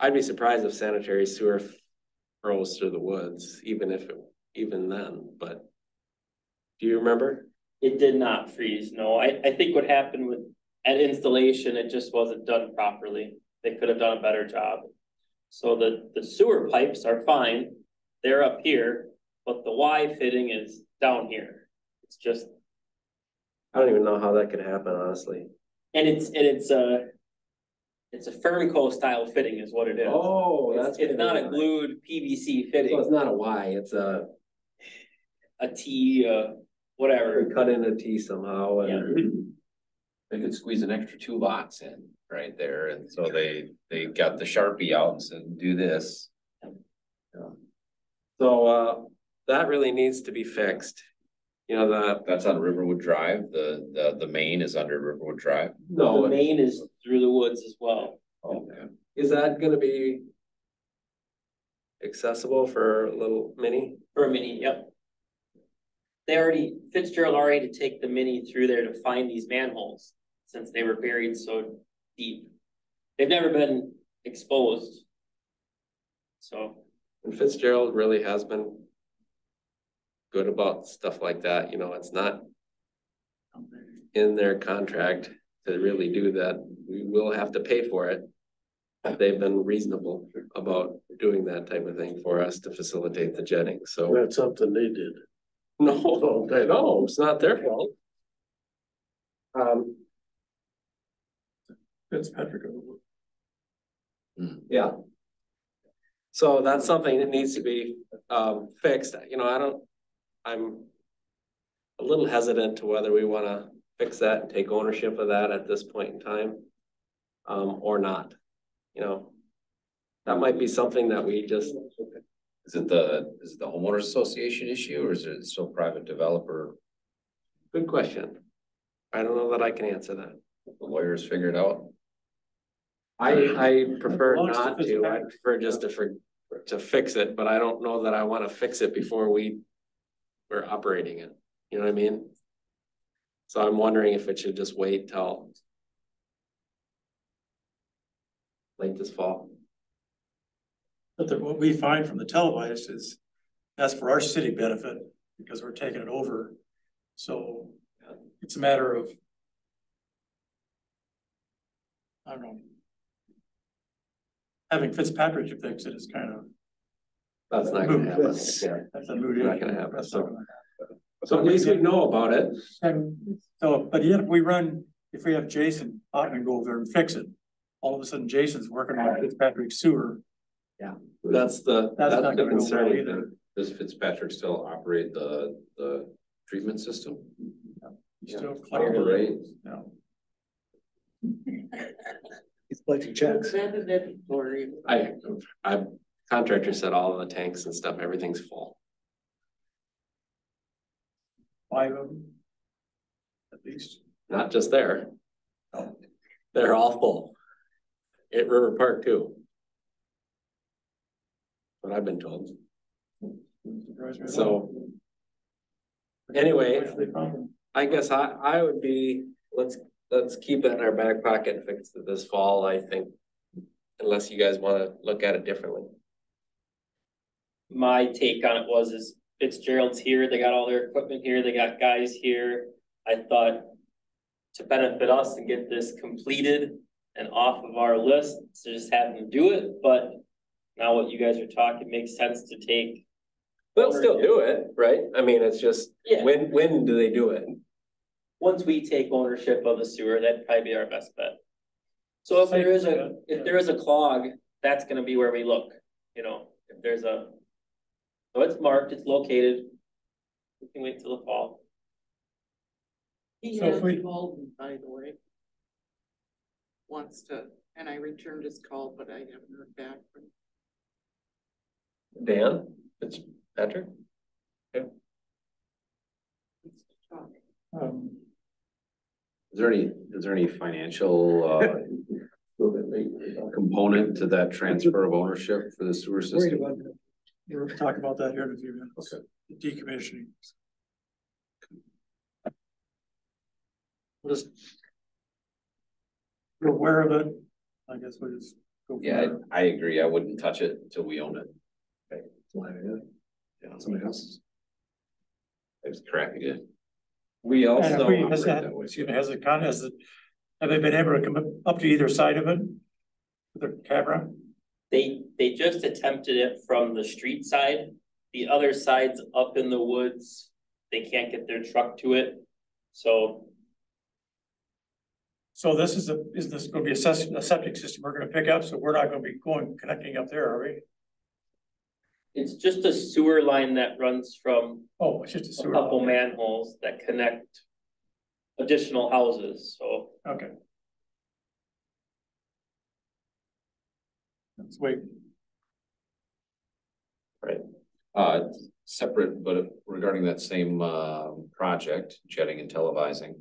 I'd be surprised if sanitary sewer froze through the woods, even if, it even then, but. Do you remember? it did not freeze, no, I, I think what happened with, at installation, it just wasn't done properly. They could have done a better job. So the, the sewer pipes are fine, they're up here, but the Y fitting is down here. It's just, I don't even know how that could happen, honestly. and it's, and it's a. It's a Fernco style fitting is what it is. Oh, It's, it's not a glued PVC So fitting, it's not a Y, it's a, a T, uh, whatever. cut in a T somehow and. They could squeeze an extra two lots in right there, and so they, they got the Sharpie out and said, do this. So, uh, that really needs to be fixed. You know, the, That's on Riverwood Drive, the, the, the main is under Riverwood Drive. The no, main is through the woods as well. Okay. is that gonna be? Accessible for a little mini? For a mini, yep. They already, Fitzgerald already to take the mini through there to find these manholes, since they were buried so deep. They've never been exposed. So, And Fitzgerald really has been. Good about stuff like that, you know, it's not in their contract to really do that. We will have to pay for it. They've been reasonable about doing that type of thing for us to facilitate the jetting, so. That's something they did. No, no, it's not their fault. Um, Fitzpatrick. yeah. So that's something that needs to be um fixed, you know, I don't, I'm. A little hesitant to whether we wanna fix that and take ownership of that at this point in time. Um, or not, you know. That might be something that we just, Is it the, is it the homeowners association issue or is it still private developer? good question. I don't know that I can answer that. The lawyers figured out? I, I prefer Belongs to not to, I Fitzpatrick. prefer just to for, to fix it, but I don't know that I wanna fix it before we. We're operating it, you know what I mean? So I'm wondering if it should just wait till. Late this fall. But the, what we find from the televised is, that's for our city benefit, because we're taking it over. So it's a matter of. I don't know. Having Fitzpatrick to fix it is kind of, That's not gonna happen, That's- yeah. that's a mood. Not gonna happen, so. So at least we know about it. And so, but yet if we run, if we have Jason Otten go over there and fix it, all of a sudden Jason's working on Fitzpatrick sewer. Yeah. That's the, That's that's not the gonna go well concerning either. thing. Does Fitzpatrick still operate the, the treatment system? Still All the collecting, rates? no. He's collecting checks. I, I, contractor said all of the tanks and stuff, everything's full. Five of them. At least. Not just there. They're all full. At River Park too. What I've been told. So anyway, I guess I, I would be, let's, let's keep that in our back pocket and fix it this fall, I think. Unless you guys wanna look at it differently. my take on it was is Fitzgerald's here, they got all their equipment here, they got guys here. I thought to benefit us and get this completed and off of our list, to just have them do it, but now what you guys are talking makes sense to take. They'll still do it, right? I mean, it's just, Yeah, when, when do they do it? Once we take ownership of the sewer, that'd probably be our best bet. So if there is a, if there is a clog, that's gonna be where we look, you know, if there's a. So it's marked, it's located. We can wait till the fall. He So if has we- called me, by the way. Wants to, and I returned his call, but I haven't heard back from. Dan, it's Patrick? Um, Is there any, is there any financial, uh, component to that transfer of ownership for the sewer Worried system? about that. We'll talk about that here in a few minutes. Decommissioning. We'll just. We're aware of it. I guess we just. go from Yeah, there. I, I agree. I wouldn't touch it until we own it. Okay. Yeah, Somebody else's. I was correcting it. We And also. if we, has operate that, that way. excuse me, has it kind of, has it, have they been able to come up to either side of it? With their camera? They, they just attempted it from the street side. The other side's up in the woods. They can't get their truck to it. So So this is a, is this gonna be a sys- a septic system we're gonna pick up, so we're not gonna be going, connecting up there, are we? It's just a sewer line that runs from Oh, it's just a a sewer. couple line. manholes that connect additional houses, so. Okay. Let's wait. Uh, separate, but regarding that same, uh, project, jetting and televising.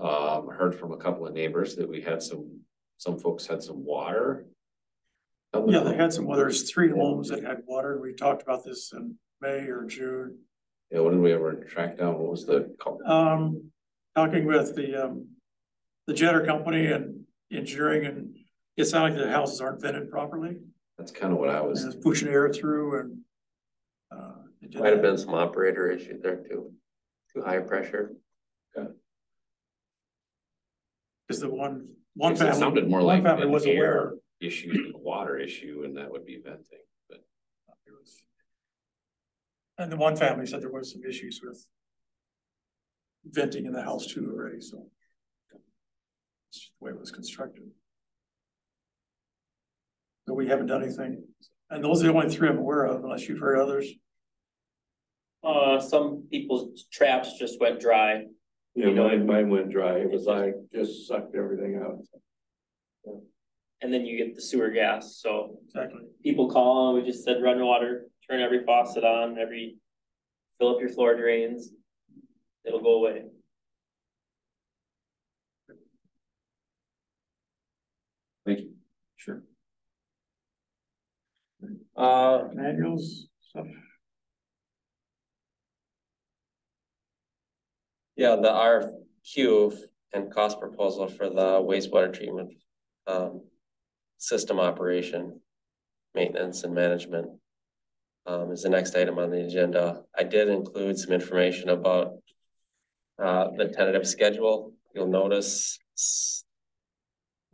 Um, heard from a couple of neighbors that we had some, some folks had some water. Coming Yeah, they had some, well, there's three homes that had water. We talked about this in May or June. Yeah, when did we ever track down? What was the call? Um, talking with the, um, the jetter company and engineering and it sounded like the houses aren't vented properly. That's kind of what I And was, it's pushing air through and. uh, it did Might have that. been some operator issue there too. Too high pressure. Cause the one, one It family, sounded more one like family an was air. Aware. issue, than a water issue, and that would be venting, but. it was- And the one family said there was some issues with. Venting in the house too already, so. It's just the way it was constructed. So we haven't done anything, and those are the only three I'm aware of, unless you've heard others. Uh, some people's traps just went dry. Yeah, mine, mine went dry. It was like, just sucked everything out. And then you get the sewer gas, so Exactly. people call, and we just said run water, turn every faucet on, every. Fill up your floor drains. It'll go away. Thank you. Sure. Uh, Manuals, stuff. Yeah, the RFQ and cost proposal for the wastewater treatment, um, system operation, maintenance and management. Um, is the next item on the agenda. I did include some information about uh, the tentative schedule. You'll notice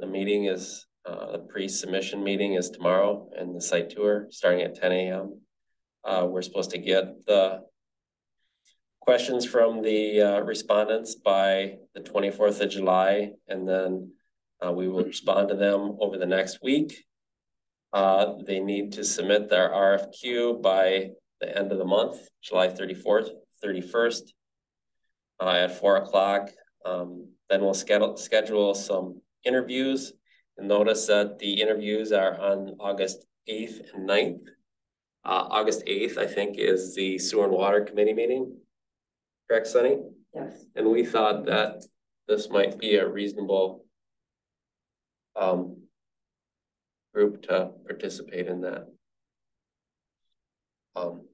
the meeting is, uh, the pre-submission meeting is tomorrow and the site tour starting at ten AM. Uh, we're supposed to get the questions from the uh, respondents by the twenty-fourth of July, and then uh, we will respond to them over the next week. Uh, they need to submit their RFQ by the end of the month, July thirty-fourth, thirty-first. Uh, at four o'clock, um, then we'll schedule, schedule some interviews and notice that the interviews are on August eighth and 9th. Uh, August eighth, I think, is the sewer and water committee meeting. Correct, Sunny? Yes. And we thought that this might be a reasonable um group to participate in that. Um.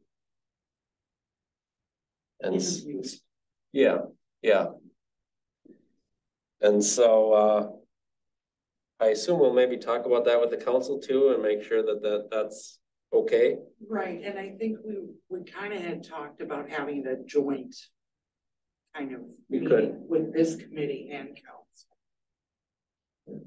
And yeah, yeah. And so, uh. I assume we'll maybe talk about that with the council too and make sure that that that's okay. Right, and I think we, we kind of had talked about having a joint kind of We could. with this committee and council.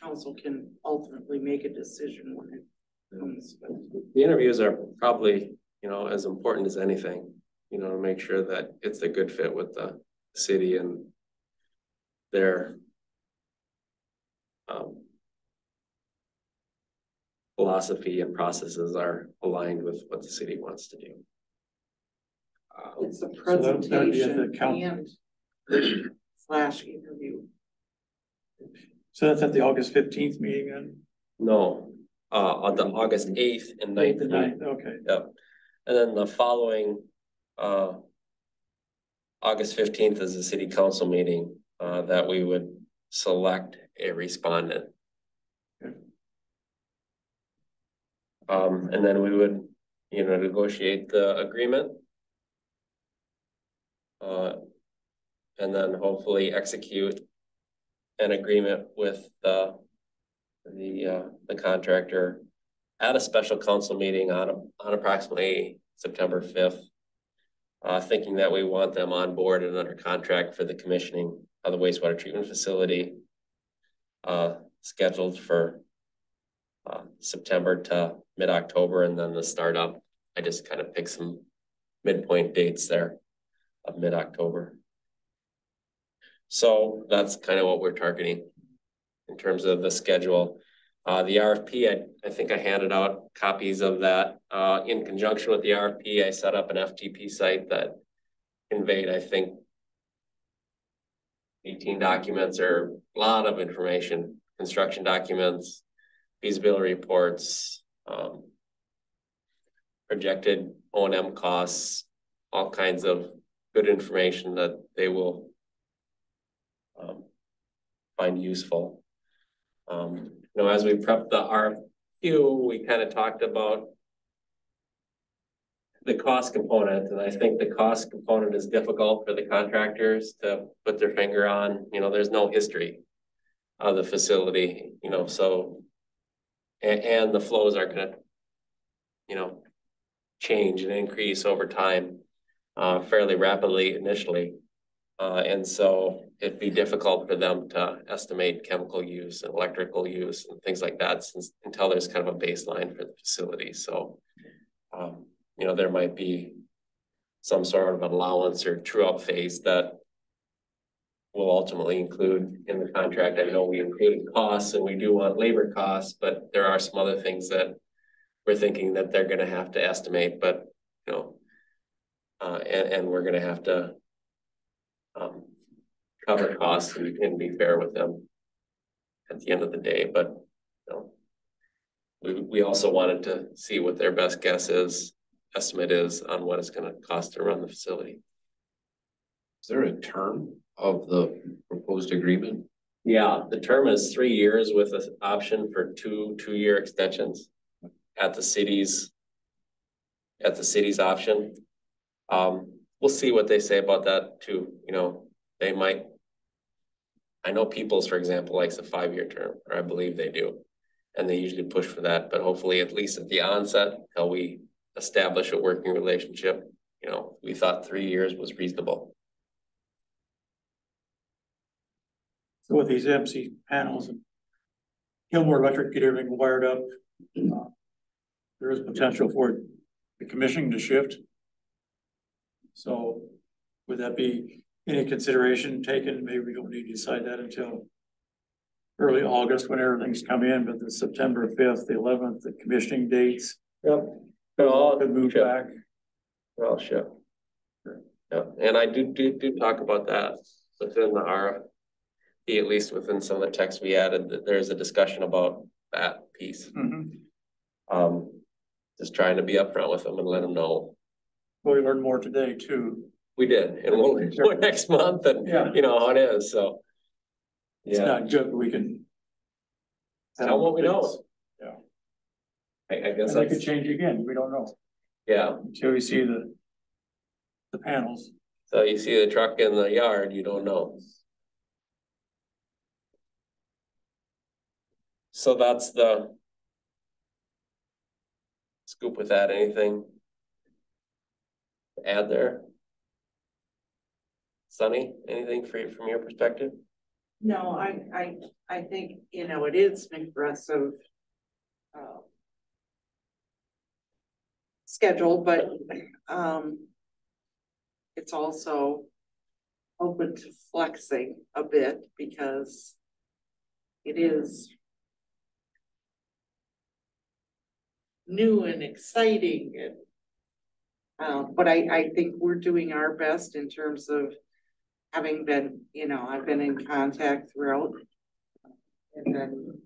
So council can ultimately make a decision when it comes, but The interviews are probably, you know, as important as anything, you know, to make sure that it's a good fit with the city and their um philosophy and processes are aligned with what the city wants to do. Um, it's a So that- that'd be at the presentation council. and slash interview. So that's at the August fifteenth meeting then? No, uh, on the August eighth and 9th. The ninth, okay. Yep, and then the following, uh. August fifteenth is a city council meeting, uh, that we would select a respondent. Okay. Um, and then we would, you know, negotiate the agreement. Uh, and then hopefully execute an agreement with the, the, uh, the contractor at a special council meeting on, on approximately September fifth. Uh, thinking that we want them on board and under contract for the commissioning of the wastewater treatment facility. Uh, scheduled for. Uh, September to mid-October and then the startup. I just kind of picked some midpoint dates there of mid-October. So that's kind of what we're targeting in terms of the schedule. Uh, the RFP, I, I think I handed out copies of that. Uh, in conjunction with the RFP, I set up an FTP site that conveyed, I think, eighteen documents or a lot of information, construction documents, feasibility reports, um, projected O and M costs, all kinds of good information that they will um, find useful. Um, you know, as we prep the RFQ, we kind of talked about the cost component, and I think the cost component is difficult for the contractors to put their finger on, you know, there's no history of the facility, you know, so and, and the flows are gonna, you know, change and increase over time uh, fairly rapidly initially. Uh, and so it'd be difficult for them to estimate chemical use and electrical use and things like that since until there's kind of a baseline for the facility. So, um, you know, there might be some sort of allowance or true up phase that will ultimately include in the contract. I know we included costs and we do want labor costs, but there are some other things that we're thinking that they're gonna have to estimate, but, you know, uh, and, and we're gonna have to um, cover costs and, and be fair with them at the end of the day, but, you know, we, we also wanted to see what their best guess is, estimate is on what it's gonna cost to run the facility. Is there a term of the proposed agreement? Yeah, the term is three years with an option for two, two-year extensions at the city's at the city's option. Um, we'll see what they say about that too, you know, they might. I know Peoples, for example, likes a five-year term, or I believe they do. And they usually push for that, but hopefully at least at the onset, till we establish a working relationship, you know, we thought three years was reasonable. So with these MC panels and Gilmore Electric get everything wired up. uh, There is potential for the commissioning to shift. So would that be any consideration taken? Maybe we don't need to decide that until early August when everything's come in, but the September fifth, the eleventh, the commissioning dates Yep. Well, could move back. Well, sure. Yeah, and I do, do, do talk about that within the R, He, at least within some of the text we added, that there's a discussion about that piece. Mhm. Um, just trying to be upfront with them and let them know. Well, we learned more today too. We did, and we'll learn next month and, Yeah. you know, how it is, so. It's not good, we can. Tell what we know. Yeah. I, I guess And they could change again, we don't know, yeah, until we see the. The panels. so you see the truck in the yard, you don't know. So that's the. Scoop with that, anything? Add there? Sunny, anything for from your perspective? No, I, I, I think, you know, it is an aggressive. uh, Schedule, but, um. It's also. Open to flexing a bit because. It is. New and exciting and. Um, but I, I think we're doing our best in terms of having been, you know, I've been in contact throughout. And then,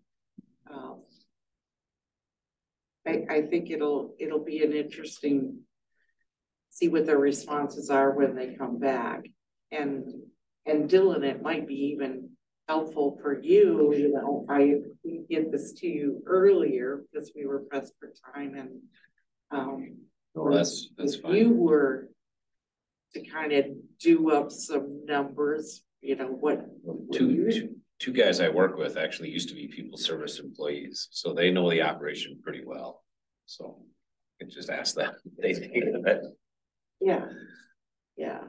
um. I, I think it'll, it'll be an interesting. See what their responses are when they come back. And, and Dylan, it might be even helpful for you, you know, I get this to you earlier because we were pressed for time and. Um. Well, that's, that's If fine. you were to kind of do up some numbers, you know, what. Two, two, two guys I work with actually used to be PeopleService employees, so they know the operation pretty well. So I could just ask them. They think of it. Yeah, yeah,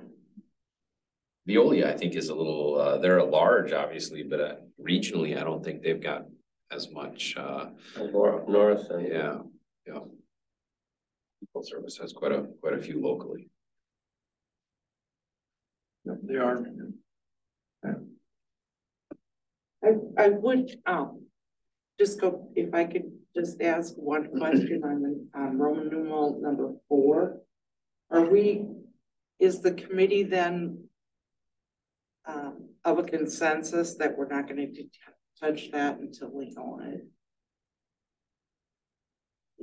Veolia, I think, is a little, uh, they're a large, obviously, but uh, regionally, I don't think they've got as much, uh, North, north and. yeah, yeah. PeopleService has quite a, quite a few locally. They are. I, I would, um, just go, if I could just ask one question on, the on Roman numeral number four. Are we, is the committee then um, of a consensus that we're not gonna touch that until we own it?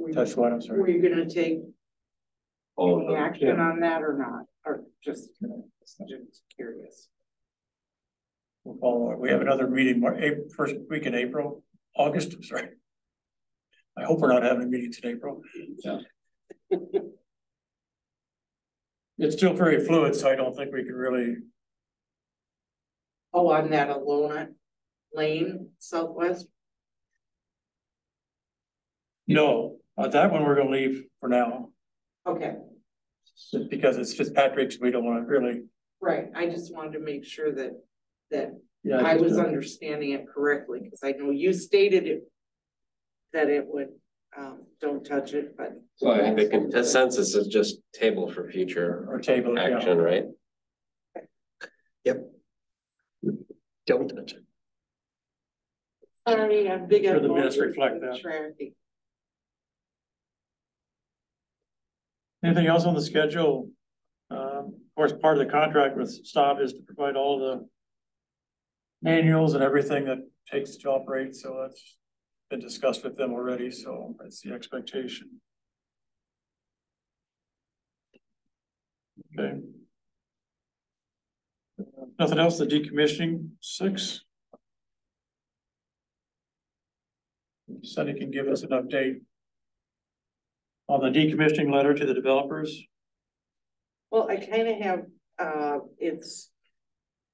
You- what I'm sorry? Were you gonna take Oh, any action on that or not, or just, just curious? We'll follow it. We have another meeting, Mar- April, first week in April, August, I'm sorry. I hope we're not having meetings in April. Yeah. It's still very fluid, so I don't think we can really, Oh, on that Alona Lane Southwest? no, uh, that one we're gonna leave for now. Okay, Just because it's Fitzpatrick's, we don't wanna really. right, I just wanted to make sure that, that yeah, I was just, uh, understanding it correctly, because I know you stated it. That it would, um, don't touch it, but. So I think the consensus is just table for future Or table, it, yeah. action, right? Yep, don't touch it. Sorry, I'm big Sure on. the minutes motor reflect that. Traffic. Anything else on the schedule? Um, of course, part of the contract with Stop is to provide all the. Manuals and everything that takes to operate, so that's been discussed with them already, so that's the expectation. Okay. Nothing else, the decommissioning, six? Sunny can give us an update. On the decommissioning letter to the developers. Well, I kind of have, uh, it's,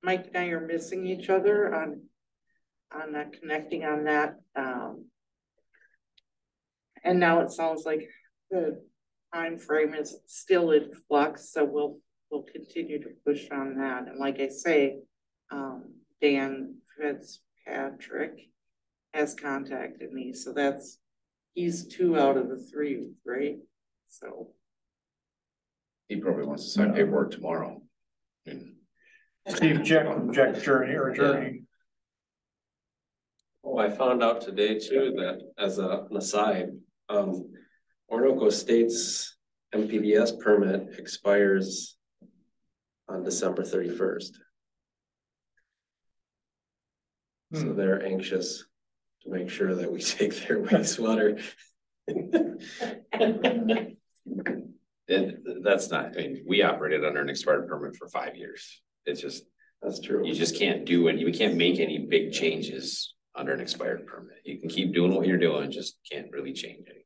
Mike and I are missing each other on, on that, connecting on that, um. And now it sounds like the time frame is still in flux, so we'll, we'll continue to push on that, and like I say, um, Dan Fitzpatrick has contacted me, so that's, he's two out of the three, right? So. He probably wants to sign paperwork tomorrow. And Steve Jack, Jack Journey or Journey. Oh, I found out today too that as a, an aside, um, Oronoco State's NPDES permit expires on December thirty-first. So Hmm. they're anxious to make sure that we take their wastewater. And that's not, I mean, we operated under an expired permit for five years. It's just, That's true. you just can't do any, we can't make any big changes under an expired permit. You can keep doing what you're doing, just can't really change anything.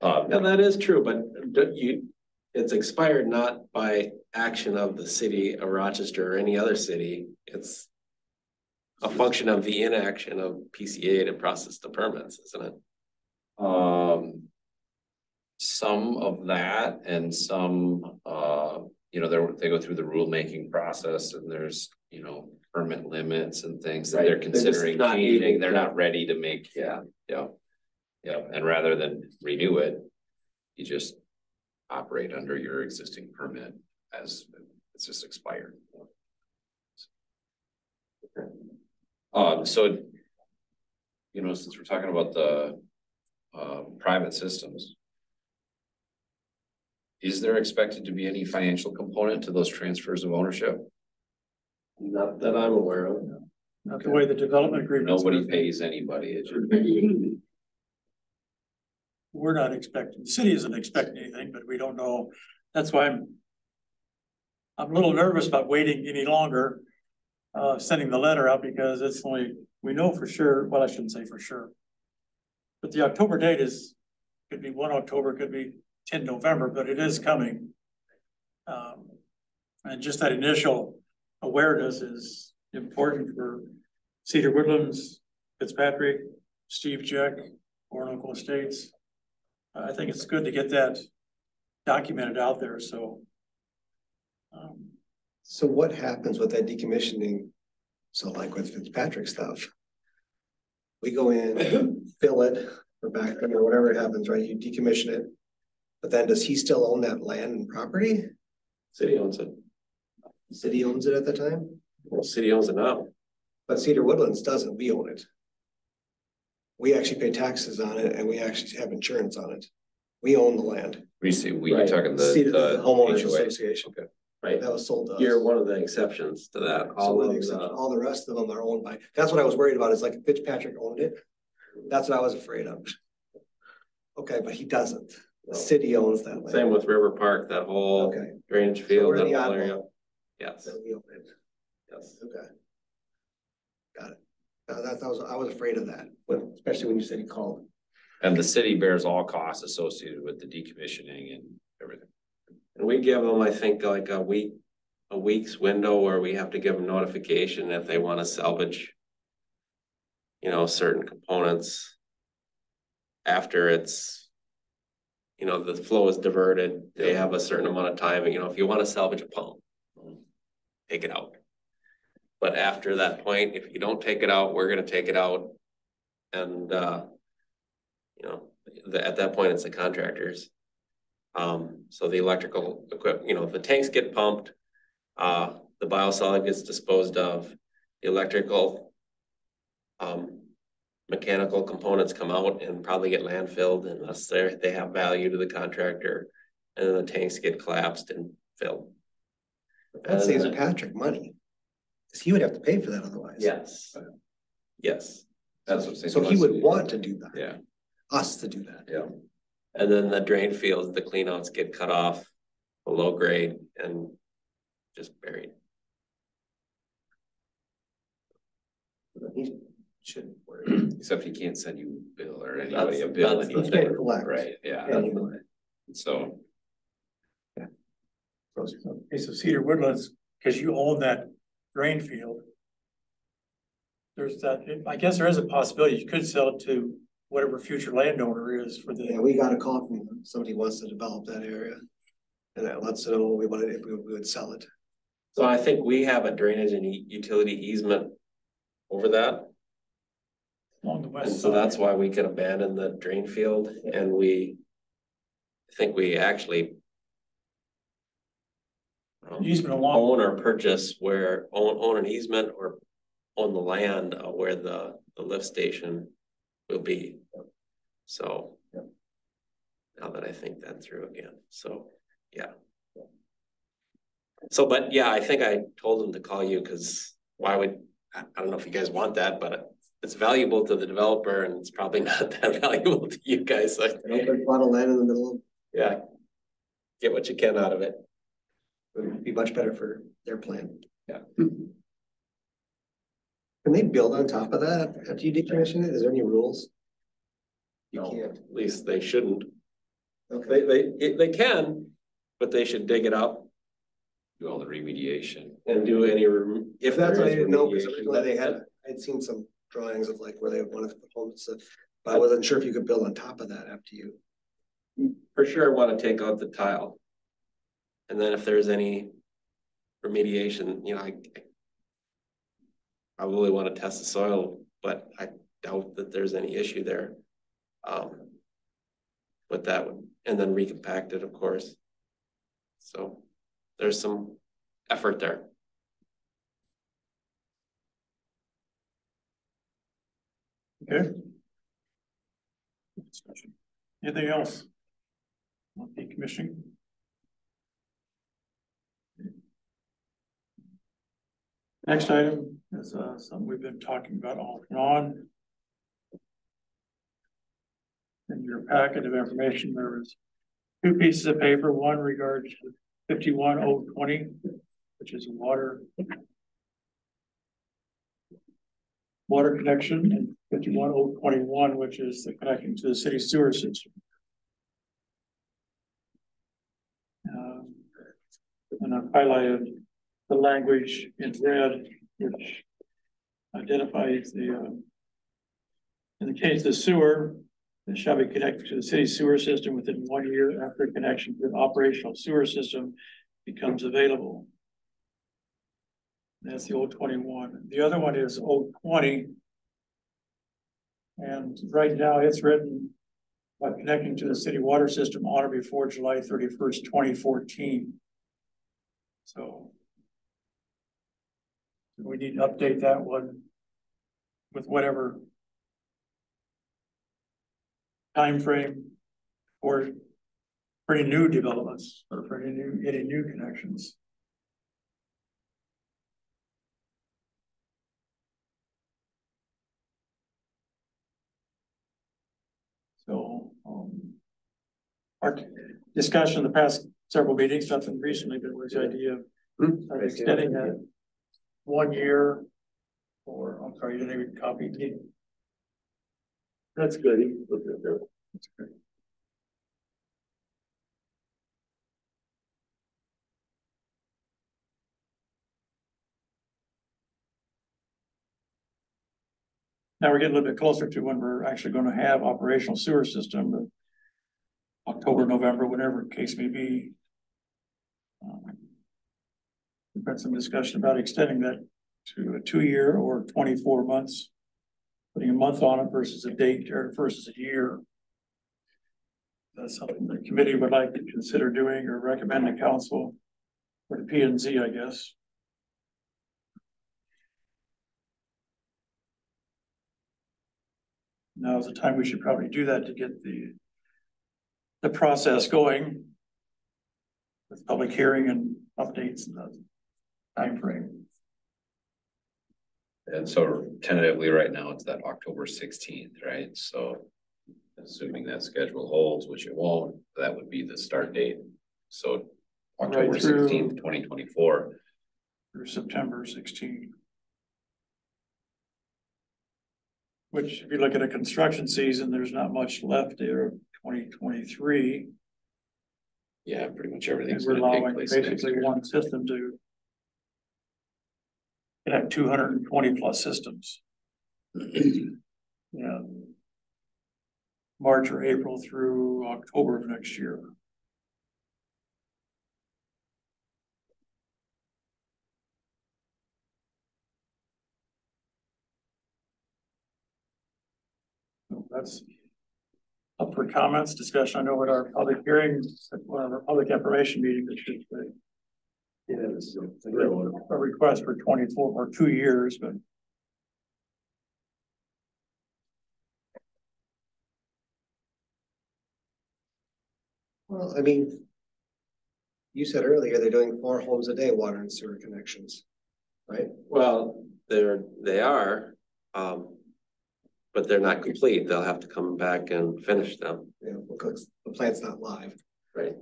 Um, yeah, that is true, but you, it's expired not by action of the city of Rochester or any other city. It's a function of the inaction of PCA to process the permits, isn't it? Um. Some of that and some, uh, you know, they're, go through the rulemaking process and there's, you know, permit limits and things that Right, they're they're considering not changing. needing They're not ready to make, Yeah. yeah. Yeah, and rather than renew it, you just operate under your existing permit as it's just expired. Um, so. You know, since we're talking about the uh private systems. Is there expected to be any financial component to those transfers of ownership? Not that I'm aware of. Not the way the development agreements. Nobody are. pays anybody, it's just- We're not expecting, the city isn't expecting anything, but we don't know. That's why I'm. I'm a little nervous about waiting any longer. Uh, sending the letter out because it's only, we know for sure, well, I shouldn't say for sure. But the October date is, could be one October, could be ten November, but it is coming. Um, and just that initial awareness is important for Cedar Woodlands, Fitzpatrick, Steve Jack, Oronoco Estates. I think it's good to get that documented out there, so. um, So what happens with that decommissioning? So like with Fitzpatrick stuff. We go in, fill it, or back, or whatever happens, right? You decommission it. But then does he still own that land and property? City owns it. The City owns it at the time, Well, city owns it now. but Cedar Woodlands doesn't, we own it. We actually pay taxes on it and we actually have insurance on it. We own the land. We see, we are talking the, Cedar the Homeowners HOA. Association, Right. that was sold to us. You're one of the exceptions to that. All we're the of exception. the, all the rest of them are owned by, that's what I was worried about, is like Fitzpatrick owned it. That's what I was afraid of. Okay, but he doesn't. The city owns that land. same with River Park, that whole Okay. drainage So field, we're that the whole area. oddball. Yes, that we own it. yes. Okay. Got it. Uh, that, that was, I was afraid of that, when, especially when you said he called. And the city bears all costs associated with the decommissioning and everything. And we give them, I think, like a week, a week's window where we have to give them notification if they wanna salvage. You know, certain components. After it's. You know, the flow is diverted, they have a certain amount of time, and you know, if you wanna salvage a pump. Take it out. But after that point, if you don't take it out, we're gonna take it out. And, uh. You know, the, at that point, it's the contractors. Um, so the electrical equipment, you know, the tanks get pumped. Uh, the biosolid gets disposed of, the electrical. Um, mechanical components come out and probably get landfilled unless they're, they have value to the contractor. And then the tanks get collapsed and filled. That saves And- Patrick money. Cause he would have to pay for that otherwise. Yes. Yes, That's what I'm saying. So he would want to do that, Yeah, us to do that. yeah. And then the drain fields, the cleanouts get cut off, below grade and just buried. He shouldn't worry. Except he can't send you a bill or anybody a That's- bill that's the He anymore, collect. right, yeah, Anymore. so. Okay, so Cedar Woodlands, because you own that drain field. There's that, I guess there is a possibility you could sell it to whatever future landowner is for Yeah, the, we got a call from somebody wants to develop that area. And that lets us know we wanted, if we we would sell it. So I think we have a drainage and utility easement over that. along the And west so that's why we could abandon the drain field and we. I think we actually. um, Easement along, Own or purchase where, own, own an easement or own the land where the, the lift station will be. So. Now that I think that through again, so, yeah. So, but yeah, I think I told him to call you, cause why would, I, don't know if you guys want that, but it's valuable to the developer and it's probably not that valuable to you guys, so, open plot of land in the middle yeah. Get what you can out of it. would be much better for their plan. Yeah. Can they build on top of that after you decommission it? Is there any rules? You No, can't. at least they shouldn't. Okay. They, they, it- they can, but they should dig it up Do all the remediation. and do any, rem- if If that's what I didn't know, because remediation, originally they had, I'd seen some drawings of like where they wanted to put homes, but I wasn't sure if you could build on top of that after you. For sure I wanna take out the tile. And then if there's any remediation, you know, I. I really wanna test the soil, but I doubt that there's any issue there. Um. But that would, and then recompact it, of course. So there's some effort there. Okay. Anything else? On decommissioning? Next item is uh something we've been talking about off and on. In your packet of information, there was two pieces of paper, one regards fifty-one oh twenty, which is water. Water connection and fifty-one oh twenty-one, which is the connecting to the city sewer system. Um, And I've highlighted the language in red, which identifies the, uh, in the case of sewer, it shall be connected to the city sewer system within one year after connection to the operational sewer system becomes available. That's the old twenty-one. The other one is old twenty. And right now it's written by connecting to the city water system on or before July thirty-first, twenty fourteen. So. We need to update that one with whatever time frame or for any new developments or for any new, any new connections. So, um. Our discussion in the past several meetings, nothing recently, but was the idea of of extending that. One year. Or, I'm sorry, you didn't even copy. That's good. That's great. Now we're getting a little bit closer to when we're actually gonna have operational sewer system. October, November, whatever case may be. Um, We've had some discussion about extending that to a two-year or twenty-four months. Putting a month on it versus a date or versus a year. That's something the committee would like to consider doing or recommend to council. Or the P and guess. Now is the time we should probably do that to get the. The process going. With public hearing and updates and the timeframe. And so tentatively, right now, it's that October sixteenth, right? So assuming that schedule holds, which it won't, that would be the start date. So October through- sixteenth, twenty twenty-four. through September sixteen. Which, if you look at a construction season, there's not much left there of twenty twenty-three. Yeah, pretty much everything's we're gonna take place basically one system to. And twenty plus systems. Yeah. March or April through October of next year. That's up for comments, discussion. I know at our public hearing, at one of our public information meetings, it should say. A request for twenty-four or two years, but. Well, I mean. you said earlier, they're doing four homes a day, water and sewer connections. Right? Well, they're, they are, um. But they're not complete. They'll have to come back and finish them. You know, because the plant's not live. Right.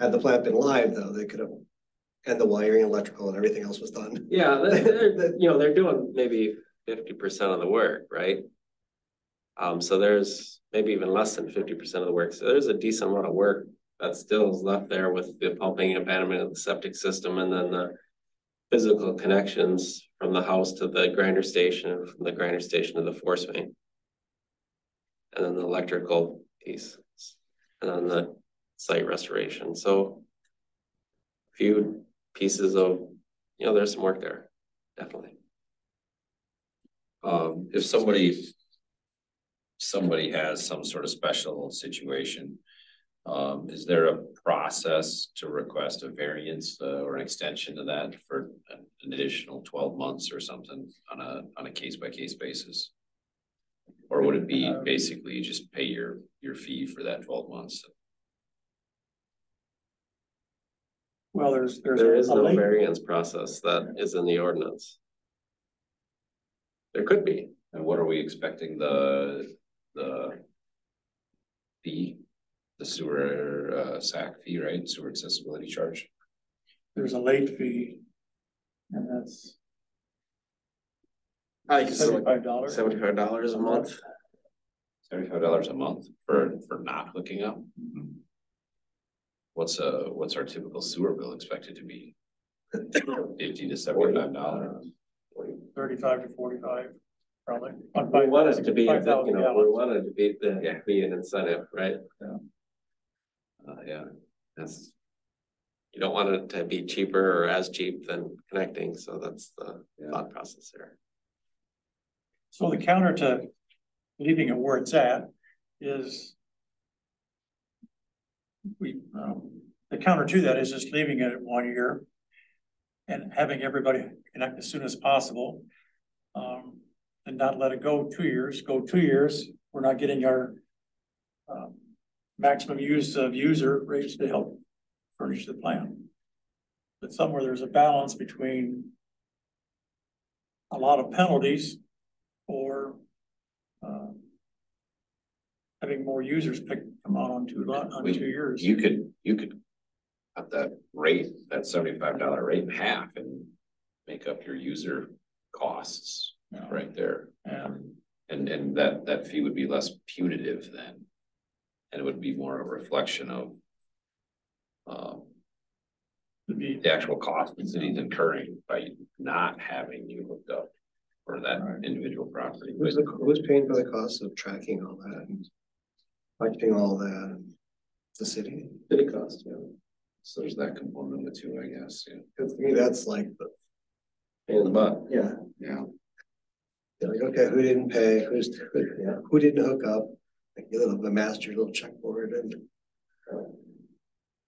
Had the plant been live, though, they could have, and the wiring, electrical and everything else was done. Yeah, they're, they're, you know, they're doing maybe fifty percent of the work, right? Um, so there's maybe even less than fifty percent of the work, so there's a decent amount of work that still is left there with the pumping and abandonment of the septic system and then the. Physical connections from the house to the grinder station, and from the grinder station to the force main. And then the electrical piece, and then the site restoration, so. Few pieces of, you know, there's some work there, definitely. Um, if somebody. Somebody has some sort of special situation. Um, is there a process to request a variance uh, or an extension to that for an additional twelve months or something on a, on a case by case basis? Or would it be basically you just pay your, your fee for that twelve months? Well, there's, there's. There is a no late- variance process that is in the ordinance. There could be, And what are we expecting the, the. Fee, the sewer, uh, SAC fee, right? Sewer accessibility charge? There's a late fee. And that's I think it's seventy-five dollars. seventy-five dollars a month. Seventy-five dollars a month for, for not hooking up? What's, uh, what's our typical sewer bill expected to be? Fifty to seventy-five dollars? Thirty-five to forty-five, probably. on We five- want it to be, you 5,000 know, we gallons. want it to be the, Yeah. be an incentive, right? Uh, yeah, that's, You don't want it to be cheaper or as cheap than connecting, so that's the Yeah. thought process there. So the counter to leaving it where it's at is. We, um, the counter to that is just leaving it at one year. And having everybody connect as soon as possible. Um, and not let it go two years, go two years, we're not getting our. Um, maximum use of user rates to help furnish the plan. But somewhere there's a balance between. A lot of penalties or. Having more users pick, come out on two lot, on We- two years. you could, you could. Cut that rate, that seventy-five dollar rate in half and make up your user costs you know, right there. And And, and that, that fee would be less punitive then. And it would be more a reflection of. Um, to be, the actual cost the city's incurring by not having you hooked up. For that Right. individual property. Who's, the- who's paying for the cost of tracking all that? And Collecting all that? The city? City cost, yeah. So there's that component of it too, I guess, yeah. Cause to me, that's like, the In the butt. yeah, Yeah. They're like, okay, who didn't pay, who's, who, yeah, who didn't hook up? Like, you little, the master, little checkboard and. uh,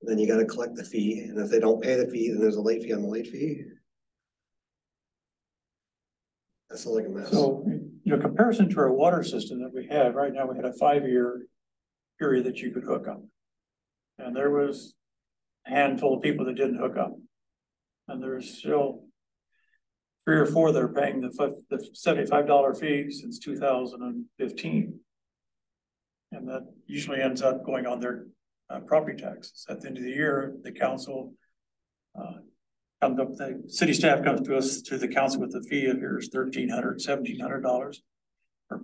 Then you gotta collect the fee, and if they don't pay the fee, then there's a late fee on the late fee. That's all like a mess. so, you know, comparison to our water system that we have, right now, we had a five-year period that you could hook up. And there was a handful of people that didn't hook up. And there's still three or four that are paying the the seventy-five dollar fee since two thousand and fifteen. And that usually ends up going on their uh property taxes. At the end of the year, the council. Uh, comes up, the city staff comes to us, to the council with the fee of here's thirteen hundred, seventeen hundred dollars. Or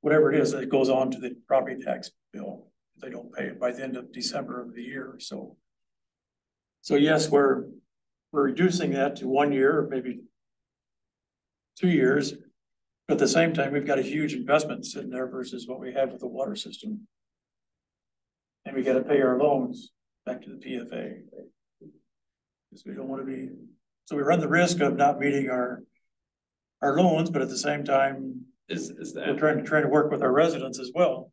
whatever it is, it goes on to the property tax bill. if They don't pay it by the end of December of the year, so. So yes, we're, we're reducing that to one year, or maybe. Two years, but at the same time, we've got a huge investment sitting there versus what we have with the water system. And we gotta pay our loans back to the PFA. Cause we don't wanna be, so we run the risk of not meeting our. Our loans, but at the same time, Is, is we're trying to, trying to work with our residents as well.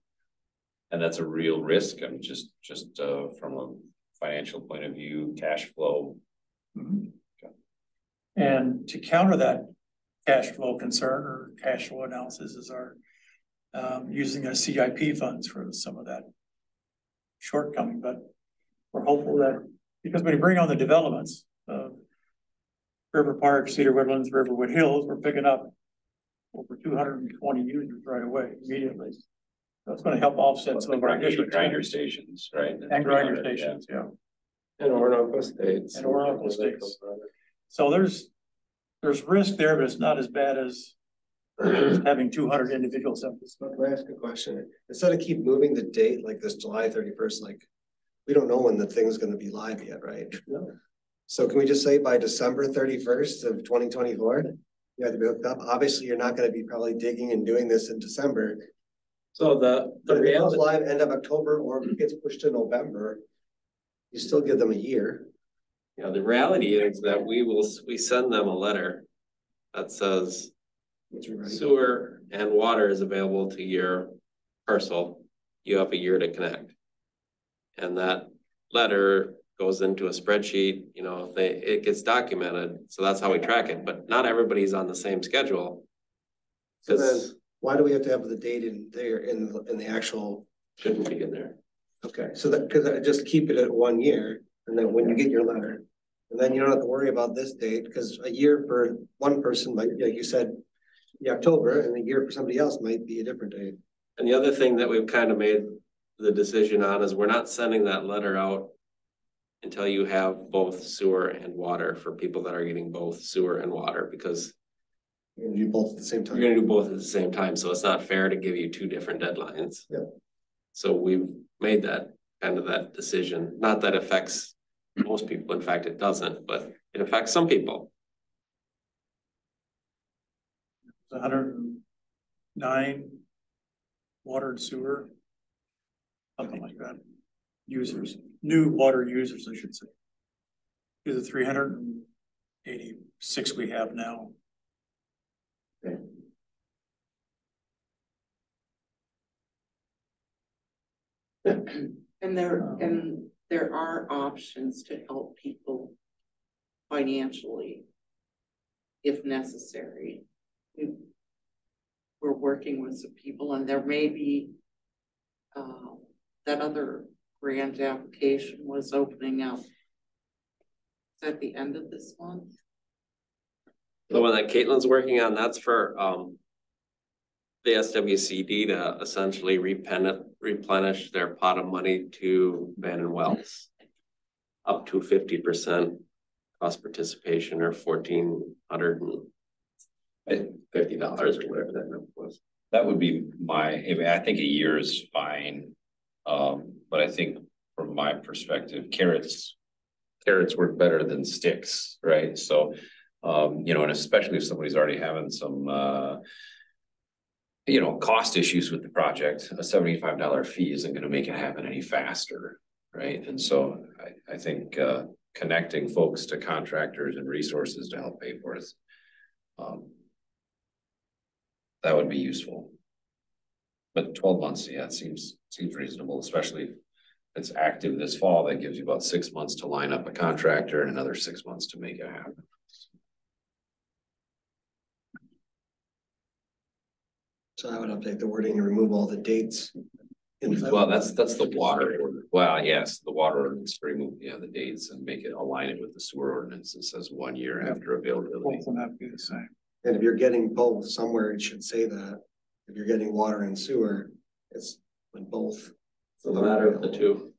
and that's a real risk, I mean, just, just, uh, from a financial point of view, cash flow. And to counter that cash flow concern or cash flow analysis is our. Um, using our CIP funds for some of that. Shortcoming, but we're hopeful that Because when you bring on the developments, uh. River Park, Cedar Woodlands, Riverwood Hills, we're picking up. Over two hundred and twenty users right away immediately. That's gonna help offset some of our additional. grinder stations, right? And grinder stations, yeah. And Oronoco States. And Oronoco States. So there's, there's risk there, but it's not as bad as. Having two hundred individuals at this. Can I ask a question? Instead of keep moving the date like this July thirty-first, like, we don't know when the thing's gonna be live yet, right? No. So can we just say by December thirty-first of twenty twenty-four? You have to be hooked up. Obviously, you're not gonna be probably digging and doing this in December. So the, the But if it goes reality, live end of October or if it gets pushed to November. You still give them a year. you know, the reality is that we will, we send them a letter. That says Which you're right. sewer and water is available to your parcel. You have a year to connect. And that letter goes into a spreadsheet, you know, they, it gets documented, so that's how we track it, but not everybody's on the same schedule. So then, why do we have to have the date in there in, the- in the actual, shouldn't be in there. okay, so that, cause I just keep it at one year, and then when you get your letter. And then you don't have to worry about this date, cause a year for one person might, like you said, the October, and a year for somebody else might be a different date. And the other thing that we've kind of made the decision on is we're not sending that letter out. Until you have both sewer and water for people that are getting both sewer and water, because You're gonna do both at the same you're time. gonna do both at the same time, so it's not fair to give you two different deadlines. Yeah. So we've made that kind of that decision, not that affects most people, in fact, it doesn't, but it affects some people. hundred and nine. Water and sewer. Something like that. Users, new water users, I should say. To the three hundred and eighty-six we have now. And there, and there are options to help people financially. If necessary. We- We're working with some people and there may be. Uh, that other grant application was opening up. Is that the end of this month? The one that Caitlin's working on, that's for, um. The SWCD to essentially replenish, replenish their pot of money to abandoned wells. Up to fifty percent cost participation or fourteen hundred and fifty dollars or whatever that number was. That would be my, I mean, I think a year is fine. Um, but I think from my perspective, carrots. Carrots work better than sticks, right? So, um, you know, and especially if somebody's already having some, uh. You know, cost issues with the project, a seventy-five dollar fee isn't gonna make it happen any faster, right? And so I, I think, uh, connecting folks to contractors and resources to help pay for it. Um. That would be useful. But twelve months, yeah, it seems, seems reasonable, especially if it's active this fall, that gives you about six months to line up a contractor and another six months to make it happen. So I would update the wording and remove all the dates. Well, that's, that's the water, order. well, yes, the water ordinance, remove, yeah, the dates and make it align it with the sewer ordinance, it says one year after availability. Both of them have to be the same. And if you're getting both, somewhere it should say that. If you're getting water and sewer, it's when both. So the matter of the two.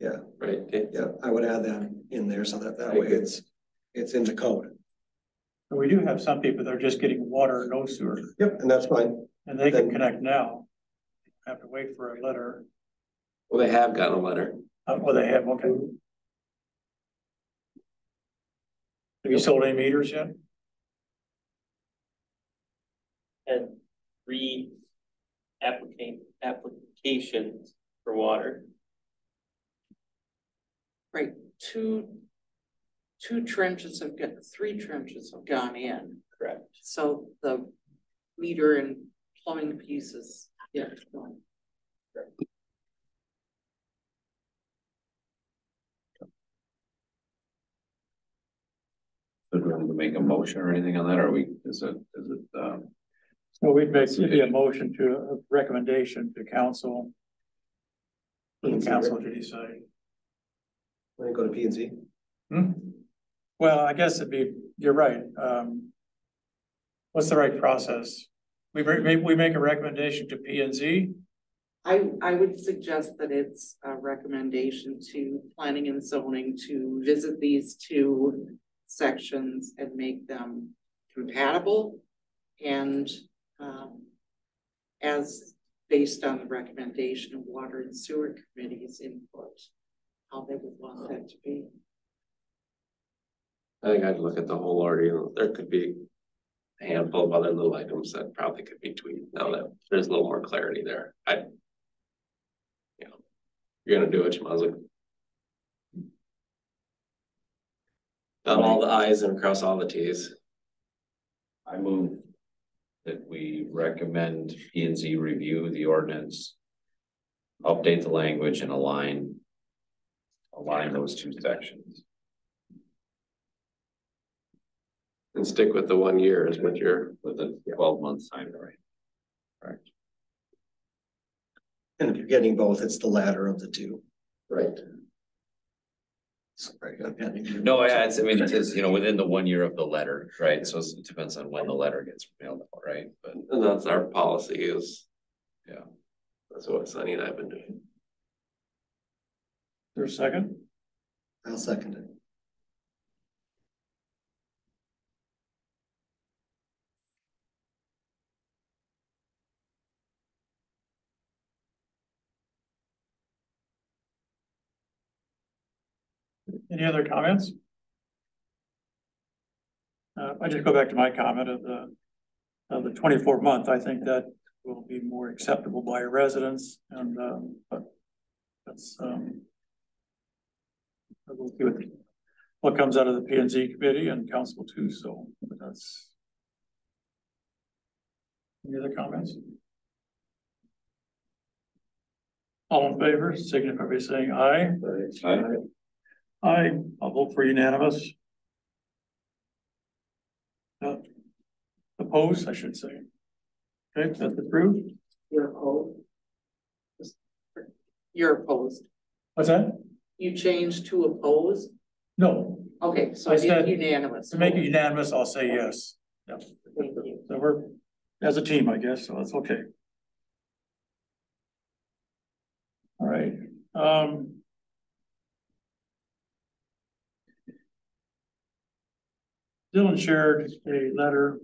Yeah. Right, it- Yeah, I would add that in there so that that way it's, it's in the code. But we do have some people that are just getting water, no sewer, Yep, and that's fine. and they can connect now. Have to wait for a letter, well, they have gotten a letter. uh, well, they have, okay. Have you sold any meters yet? Had three applicant, applications for water. Right, two. Two trenches have got, three trenches have gone in, Correct. so the meter and plumbing pieces, yeah. going. So do we want to make a motion or anything on that, or we, is it, is it, um, So we'd make, it'd a motion to, a recommendation to council. For the council to decide. When you go to P and Z, Hmm? Well, I guess it'd be, you're right, um. What's the right process? We, re- we make a recommendation to P and Z, I, I would suggest that it's a recommendation to planning and zoning to visit these two sections and make them compatible and, um, as based on the recommendation of water and sewer committees input, how they would want that to be. I think I'd look at the whole ordeal. There could be a handful of other little items that probably could be tweaked now that there's a little more clarity there. I. You know, you're gonna do it, you might as well. Dot all the i's and cross all the t's. I move that we recommend P and Z review the ordinance. Update the language and align. Align those two sections. And stick with the one year is what you're, with a twelve month time frame. and if you're getting both, it's the latter of the two. right, Sorry, I'm having you- No, yeah, it's, I mean, it is, you know, within the one year of the letter, right? So it depends on when the letter gets mailed out, right? But and that's our policy is. Yeah. That's what Sunny and I have been doing. there's a second, I'll second it. Any other comments? Uh, I just go back to my comment of the, of the twenty-four month, I think that will be more acceptable by residents and, um, but that's, um. We'll see what, what comes out of the P and Z committee and council too, so that's. Any other comments? All in favor, signify by saying aye. I, Aye, I'll vote for unanimous. Uh, Opposed, I should say. Okay, that's approved. You're opposed? You're opposed. What's that? You changed to oppose? No, Okay, so I it said- unanimous. to make it unanimous, I'll say yes. Thank you. So we're, as a team, I guess, so that's okay. All right, um. Dylan shared a letter.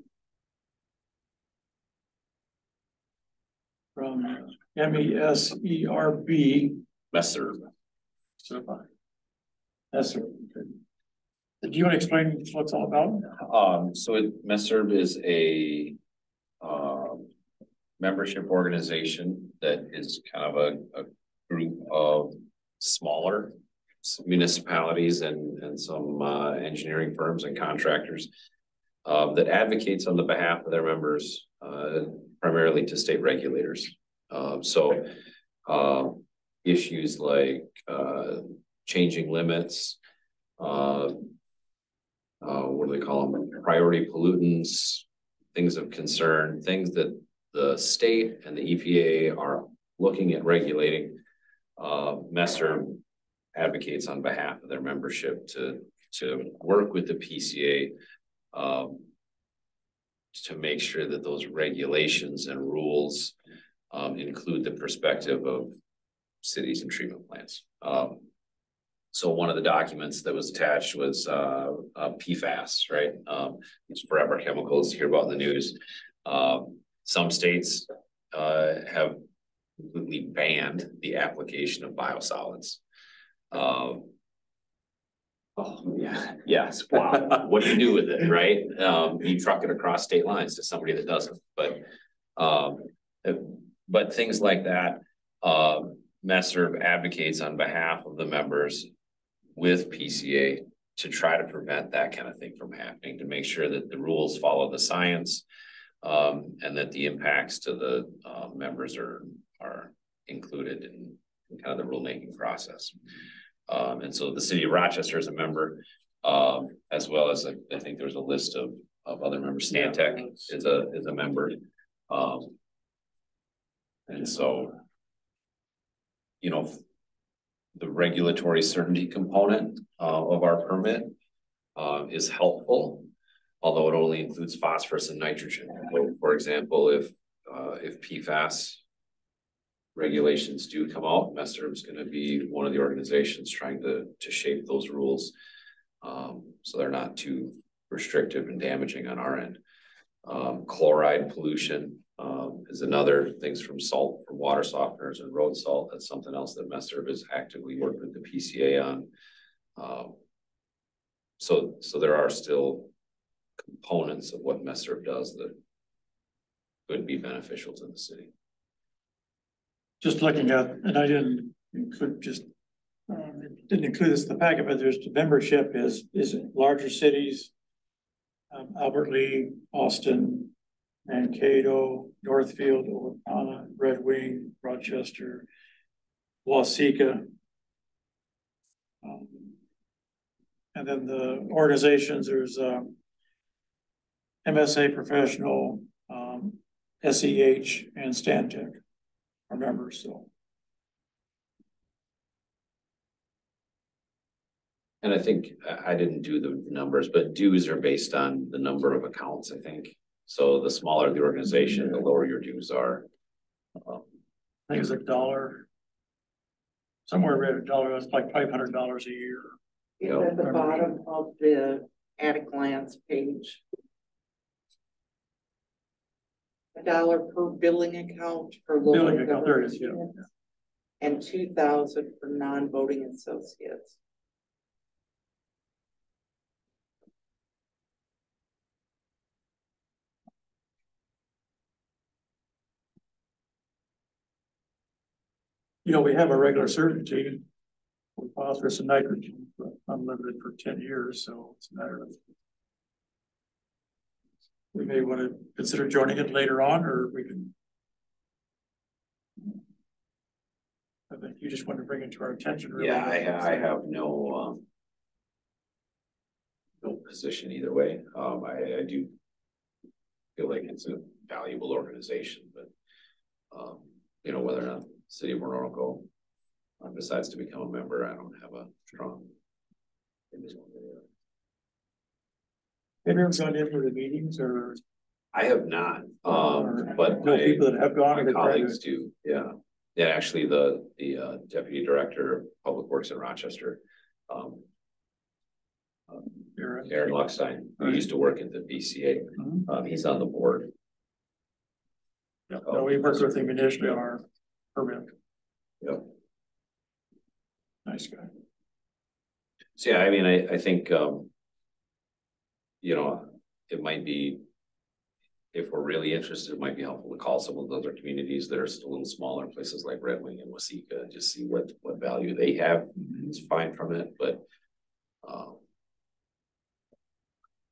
From M E S E R B. Messer. Okay. Do you want to explain what it's all about? um, so it, Messerb is a. Um, membership organization that is kind of a, a group of smaller. Municipalities and, and some, uh, engineering firms and contractors. Um, that advocates on the behalf of their members, uh, primarily to state regulators. Um, so, uh, issues like, uh, changing limits. Uh. Uh, what do they call them? Priority pollutants, things of concern, things that the state and the EPA are looking at regulating. Uh, Messer advocates on behalf of their membership to, to work with the PCA. Um. To make sure that those regulations and rules, um, include the perspective of cities and treatment plants. Um. So one of the documents that was attached was, uh, uh, PFAS, right? Um, forever chemicals, you hear about in the news. Um, some states, uh, have completely banned the application of biosolids. Um. Oh, yeah, yes, wow, what do you do with it, right? Um, you truck it across state lines to somebody that doesn't, but, um, uh, but things like that, um, Messer advocates on behalf of the members with PCA to try to prevent that kind of thing from happening, to make sure that the rules follow the science. Um, and that the impacts to the, uh, members are, are included in in kind of the rulemaking process. Um, and so the city of Rochester is a member, um, as well as, I I think there's a list of, of other members, Stantec is a, is a member. Um. And so. You know, the regulatory certainty component, uh, of our permit, uh, is helpful. Although it only includes phosphorus and nitrogen. So, For example, if, uh, if PFAS regulations do come out, Messer is gonna be one of the organizations trying to, to shape those rules. Um, so they're not too restrictive and damaging on our end. Um, chloride pollution, um, is another, things from salt, from water softeners and road salt, that's something else that Messer is actively working with the PCA on. Um, so, so there are still components of what Messer does that could be beneficial to the city. Just looking at, and I didn't include just. Um, didn't include this in the packet, but there's the membership is, is larger cities. Um, Albert Lea, Austin, Mankato, Northfield, Owatonna, Red Wing, Rochester. Waseca. Um, And then the organizations, there's, um. MSA Professional, um, SEH and Stantec are members, so. And I think, I, I didn't do the numbers, but dues are based on the number of accounts, I think. So the smaller the organization, the lower your dues are. Um, I think it's a dollar. Somewhere around a dollar, that's like five hundred dollars a year. It's at the bottom of the at a glance page. A dollar per billing account for local Billing account, there it is, yeah. And two thousand for non-voting associates. You know, we have a regular certainty. With phosphorus and nitrogen, but unlimited for ten years, so it's a matter of. We may want to consider joining it later on, or we can. I think you just want to bring it to our attention. really. Yeah, I, I have no, um. No position either way, um, I, I do. Feel like it's a valuable organization, but. Um, you know, whether or not city of Oronoco. uh, Decides to become a member, I don't have a strong. opinion one way or the other. Have you ever gone into the meetings or I have not, um, but no, my, people that have gone? my and they try to- colleagues do, yeah. Yeah, actually, the, the, uh, deputy director of public works in Rochester. Um, um, Aaron Luckstein, who used to work at the PCA, Mhm. um, he's on the board. Yeah, no, we worked with him initially on our permit. Yep. Nice guy. So, yeah, I mean, I, I think, um. You know, it might be. If we're really interested, it might be helpful to call some of the other communities that are a little smaller, places like Red Wing and Waseca, and just see what, what value they have. It's fine from it, but. Um,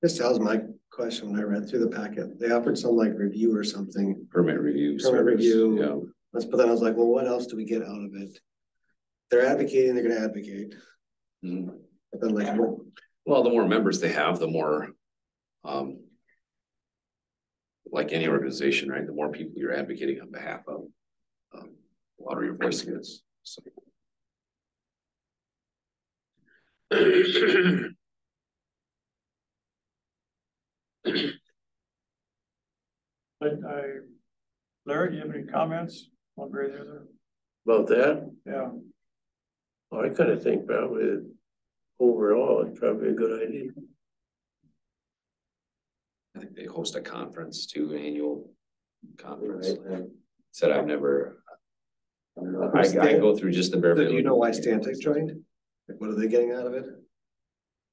This was my question when I read through the packet. They offered some like review or something. permit review. Permit service, review. Yeah, That's, but then I was like, well, what else do we get out of it? They're advocating, they're gonna advocate, Mhm. but then like, well, well, the more members they have, the more, um. Like any organization, right, the more people you're advocating on behalf of. Um, the louder your voice gets, so. But I, Larry, do you have any comments? One way or? About that, Yeah, I kinda think probably overall, it's probably a good idea. I think they host a conference too, annual conference. Said I've never. I, I go through just the bare. so do you know why minimum. Stantec joined? Like, what are they getting out of it?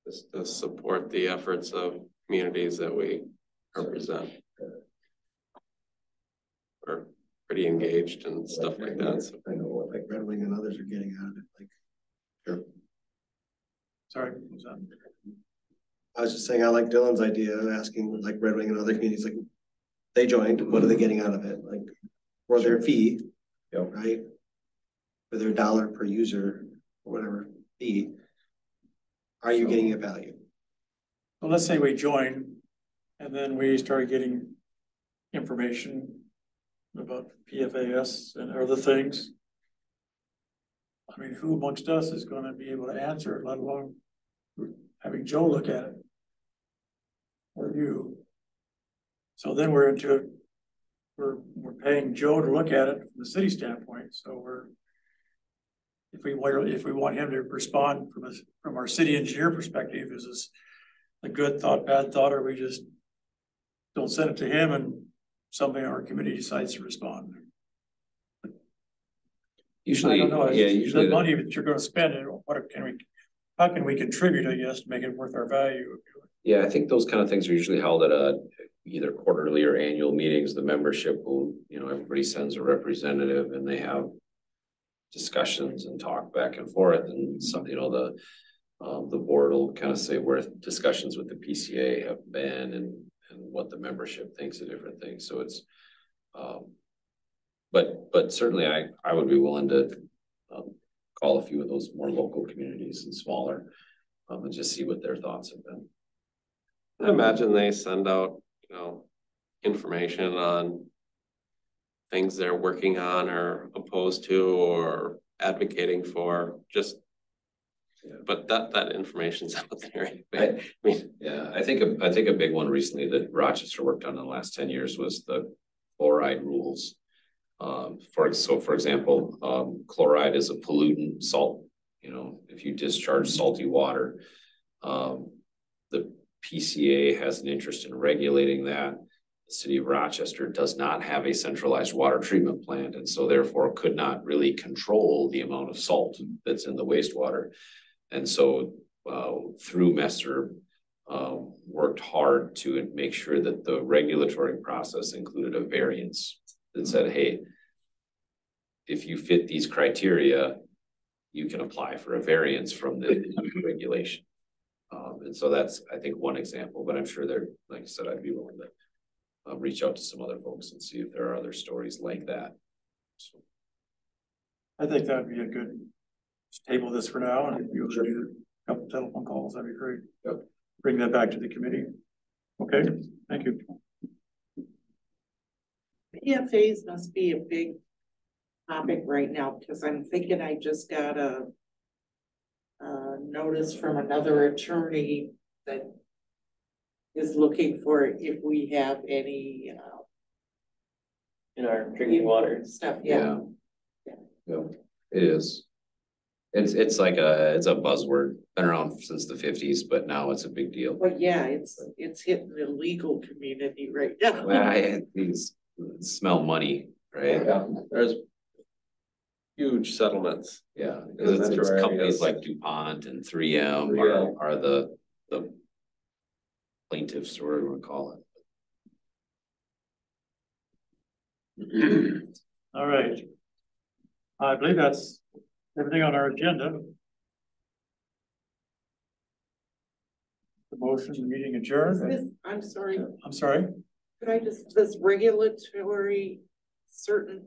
Just to support the efforts of communities that we represent. We're pretty engaged and stuff like that, so. I know what like Red Wing and others are getting out of it, like, sure. sorry. Was? I was just saying, I like Dylan's idea of asking like Red Wing and other communities, like. They joined, what are they getting out of it, like, for their fee? Right? For their dollar per user, or whatever fee. Are you getting a value? Well, let's say we join and then we start getting information about PFAS and other things. I mean, who amongst us is gonna be able to answer it, let alone having Joe look at it? Or you? So then we're into, we're, we're paying Joe to look at it from the city standpoint, so we're. If we want, if we want him to respond from us, from our city engineer perspective, is this a good thought, bad thought, or we just don't send it to him and somebody on our committee decides to respond? I Usually, don't know, yeah, usually, the money that you're gonna spend, and what can we, how can we contribute, I guess, to make it worth our value? yeah, I think those kind of things are usually held at a either quarterly or annual meetings. The membership will, you know, everybody sends a representative and they have discussions and talk back and forth and some, you know, the um, the board will kind of say where discussions with the PCA have been and and what the membership thinks of different things. So it's um but but certainly I I would be willing to call a few of those more local communities and smaller um and just see what their thoughts have been. I imagine they send out, you know, information on things they're working on or opposed to or advocating for, just. Yeah. But that, that information's out there. I- anyway. I mean, Yeah, I think, a- I think a big one recently that Rochester worked on in the last ten years was the chloride rules. Um, for, so for example, um, chloride is a pollutant salt, you know, if you discharge salty water. Um, the PCA has an interest in regulating that. The city of Rochester does not have a centralized water treatment plant and so therefore could not really control the amount of salt that's in the wastewater. And so, uh, through MESERB, uh, worked hard to make sure that the regulatory process included a variance that said, hey, if you fit these criteria, you can apply for a variance from the regulation. Um, and so that's, I think, one example, but I'm sure there, like I said, I'd be willing to uh, reach out to some other folks and see if there are other stories like that. So, I think that'd be a good, table this for now, and if you would do a couple telephone calls, that'd be great. Yep. Bring that back to the committee. Okay, thank you. PFAs must be a big topic right now, because I'm thinking I just got a. Uh, notice from another attorney that. Is looking for if we have any, uh. In our drinking water. Stuff, yeah, Yeah. Yeah, it is. It's, it's like a, it's a buzzword, been around since the fifties, but now it's a big deal. but yeah, it's, it's hitting the legal community right now. Well, I, these smell money, right? yeah, there's huge settlements. Yeah, In it's, it's companies areas. like DuPont and three M 3M. are, are the, the plaintiffs, or whatever you wanna call it. All right. I believe that's everything on our agenda. The motion, the meeting Is adjourned. this- I'm sorry, I'm sorry. Could I just, this regulatory certain.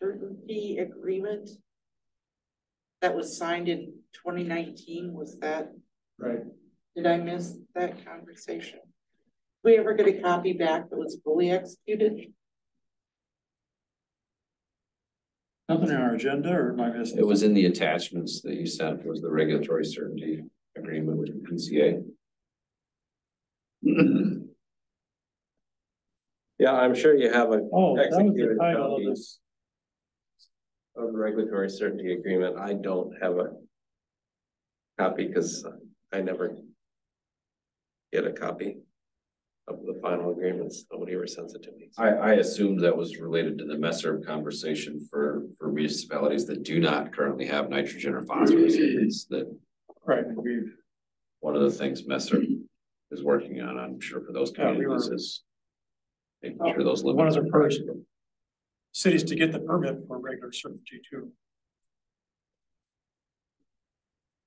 Certainty agreement. That was signed in twenty nineteen, was that, Right. did I miss that conversation? Did We ever get a copy back that was fully executed? Nothing on our agenda, or am I missing? It was in the attachments that you sent, was the regulatory certainty agreement with the PCA. Yeah, I'm sure you have a Oh, that was the executed title of copy. this. of the regulatory certainty agreement. I don't have a copy because I never get a copy of the final agreements. Nobody ever sends it to me. I, I assumed that was related to the MESERB conversation for, for municipalities that do not currently have nitrogen or phosphorus. It's that Right, we, one of the things MESERB is working on, I'm sure for those Yeah, we were- communities is making sure those One of the first- cities to get the permit for regular certainty too.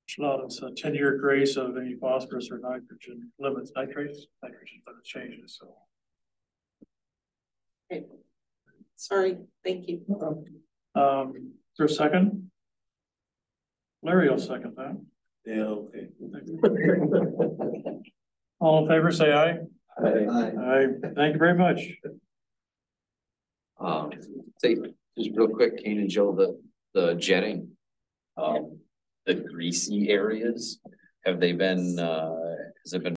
Which allowed us a ten-year grace of any phosphorus or nitrogen limits, nitrates, nitrogen limit changes, so. okay. Sorry, thank you. Um, is there a second? Larry will second that. Yeah, okay. All in favor, say aye. Aye. Thank you very much. Um, say, just real quick, Kane and Joe, the, the jetting, um, the greasy areas? Have they been, uh, has it been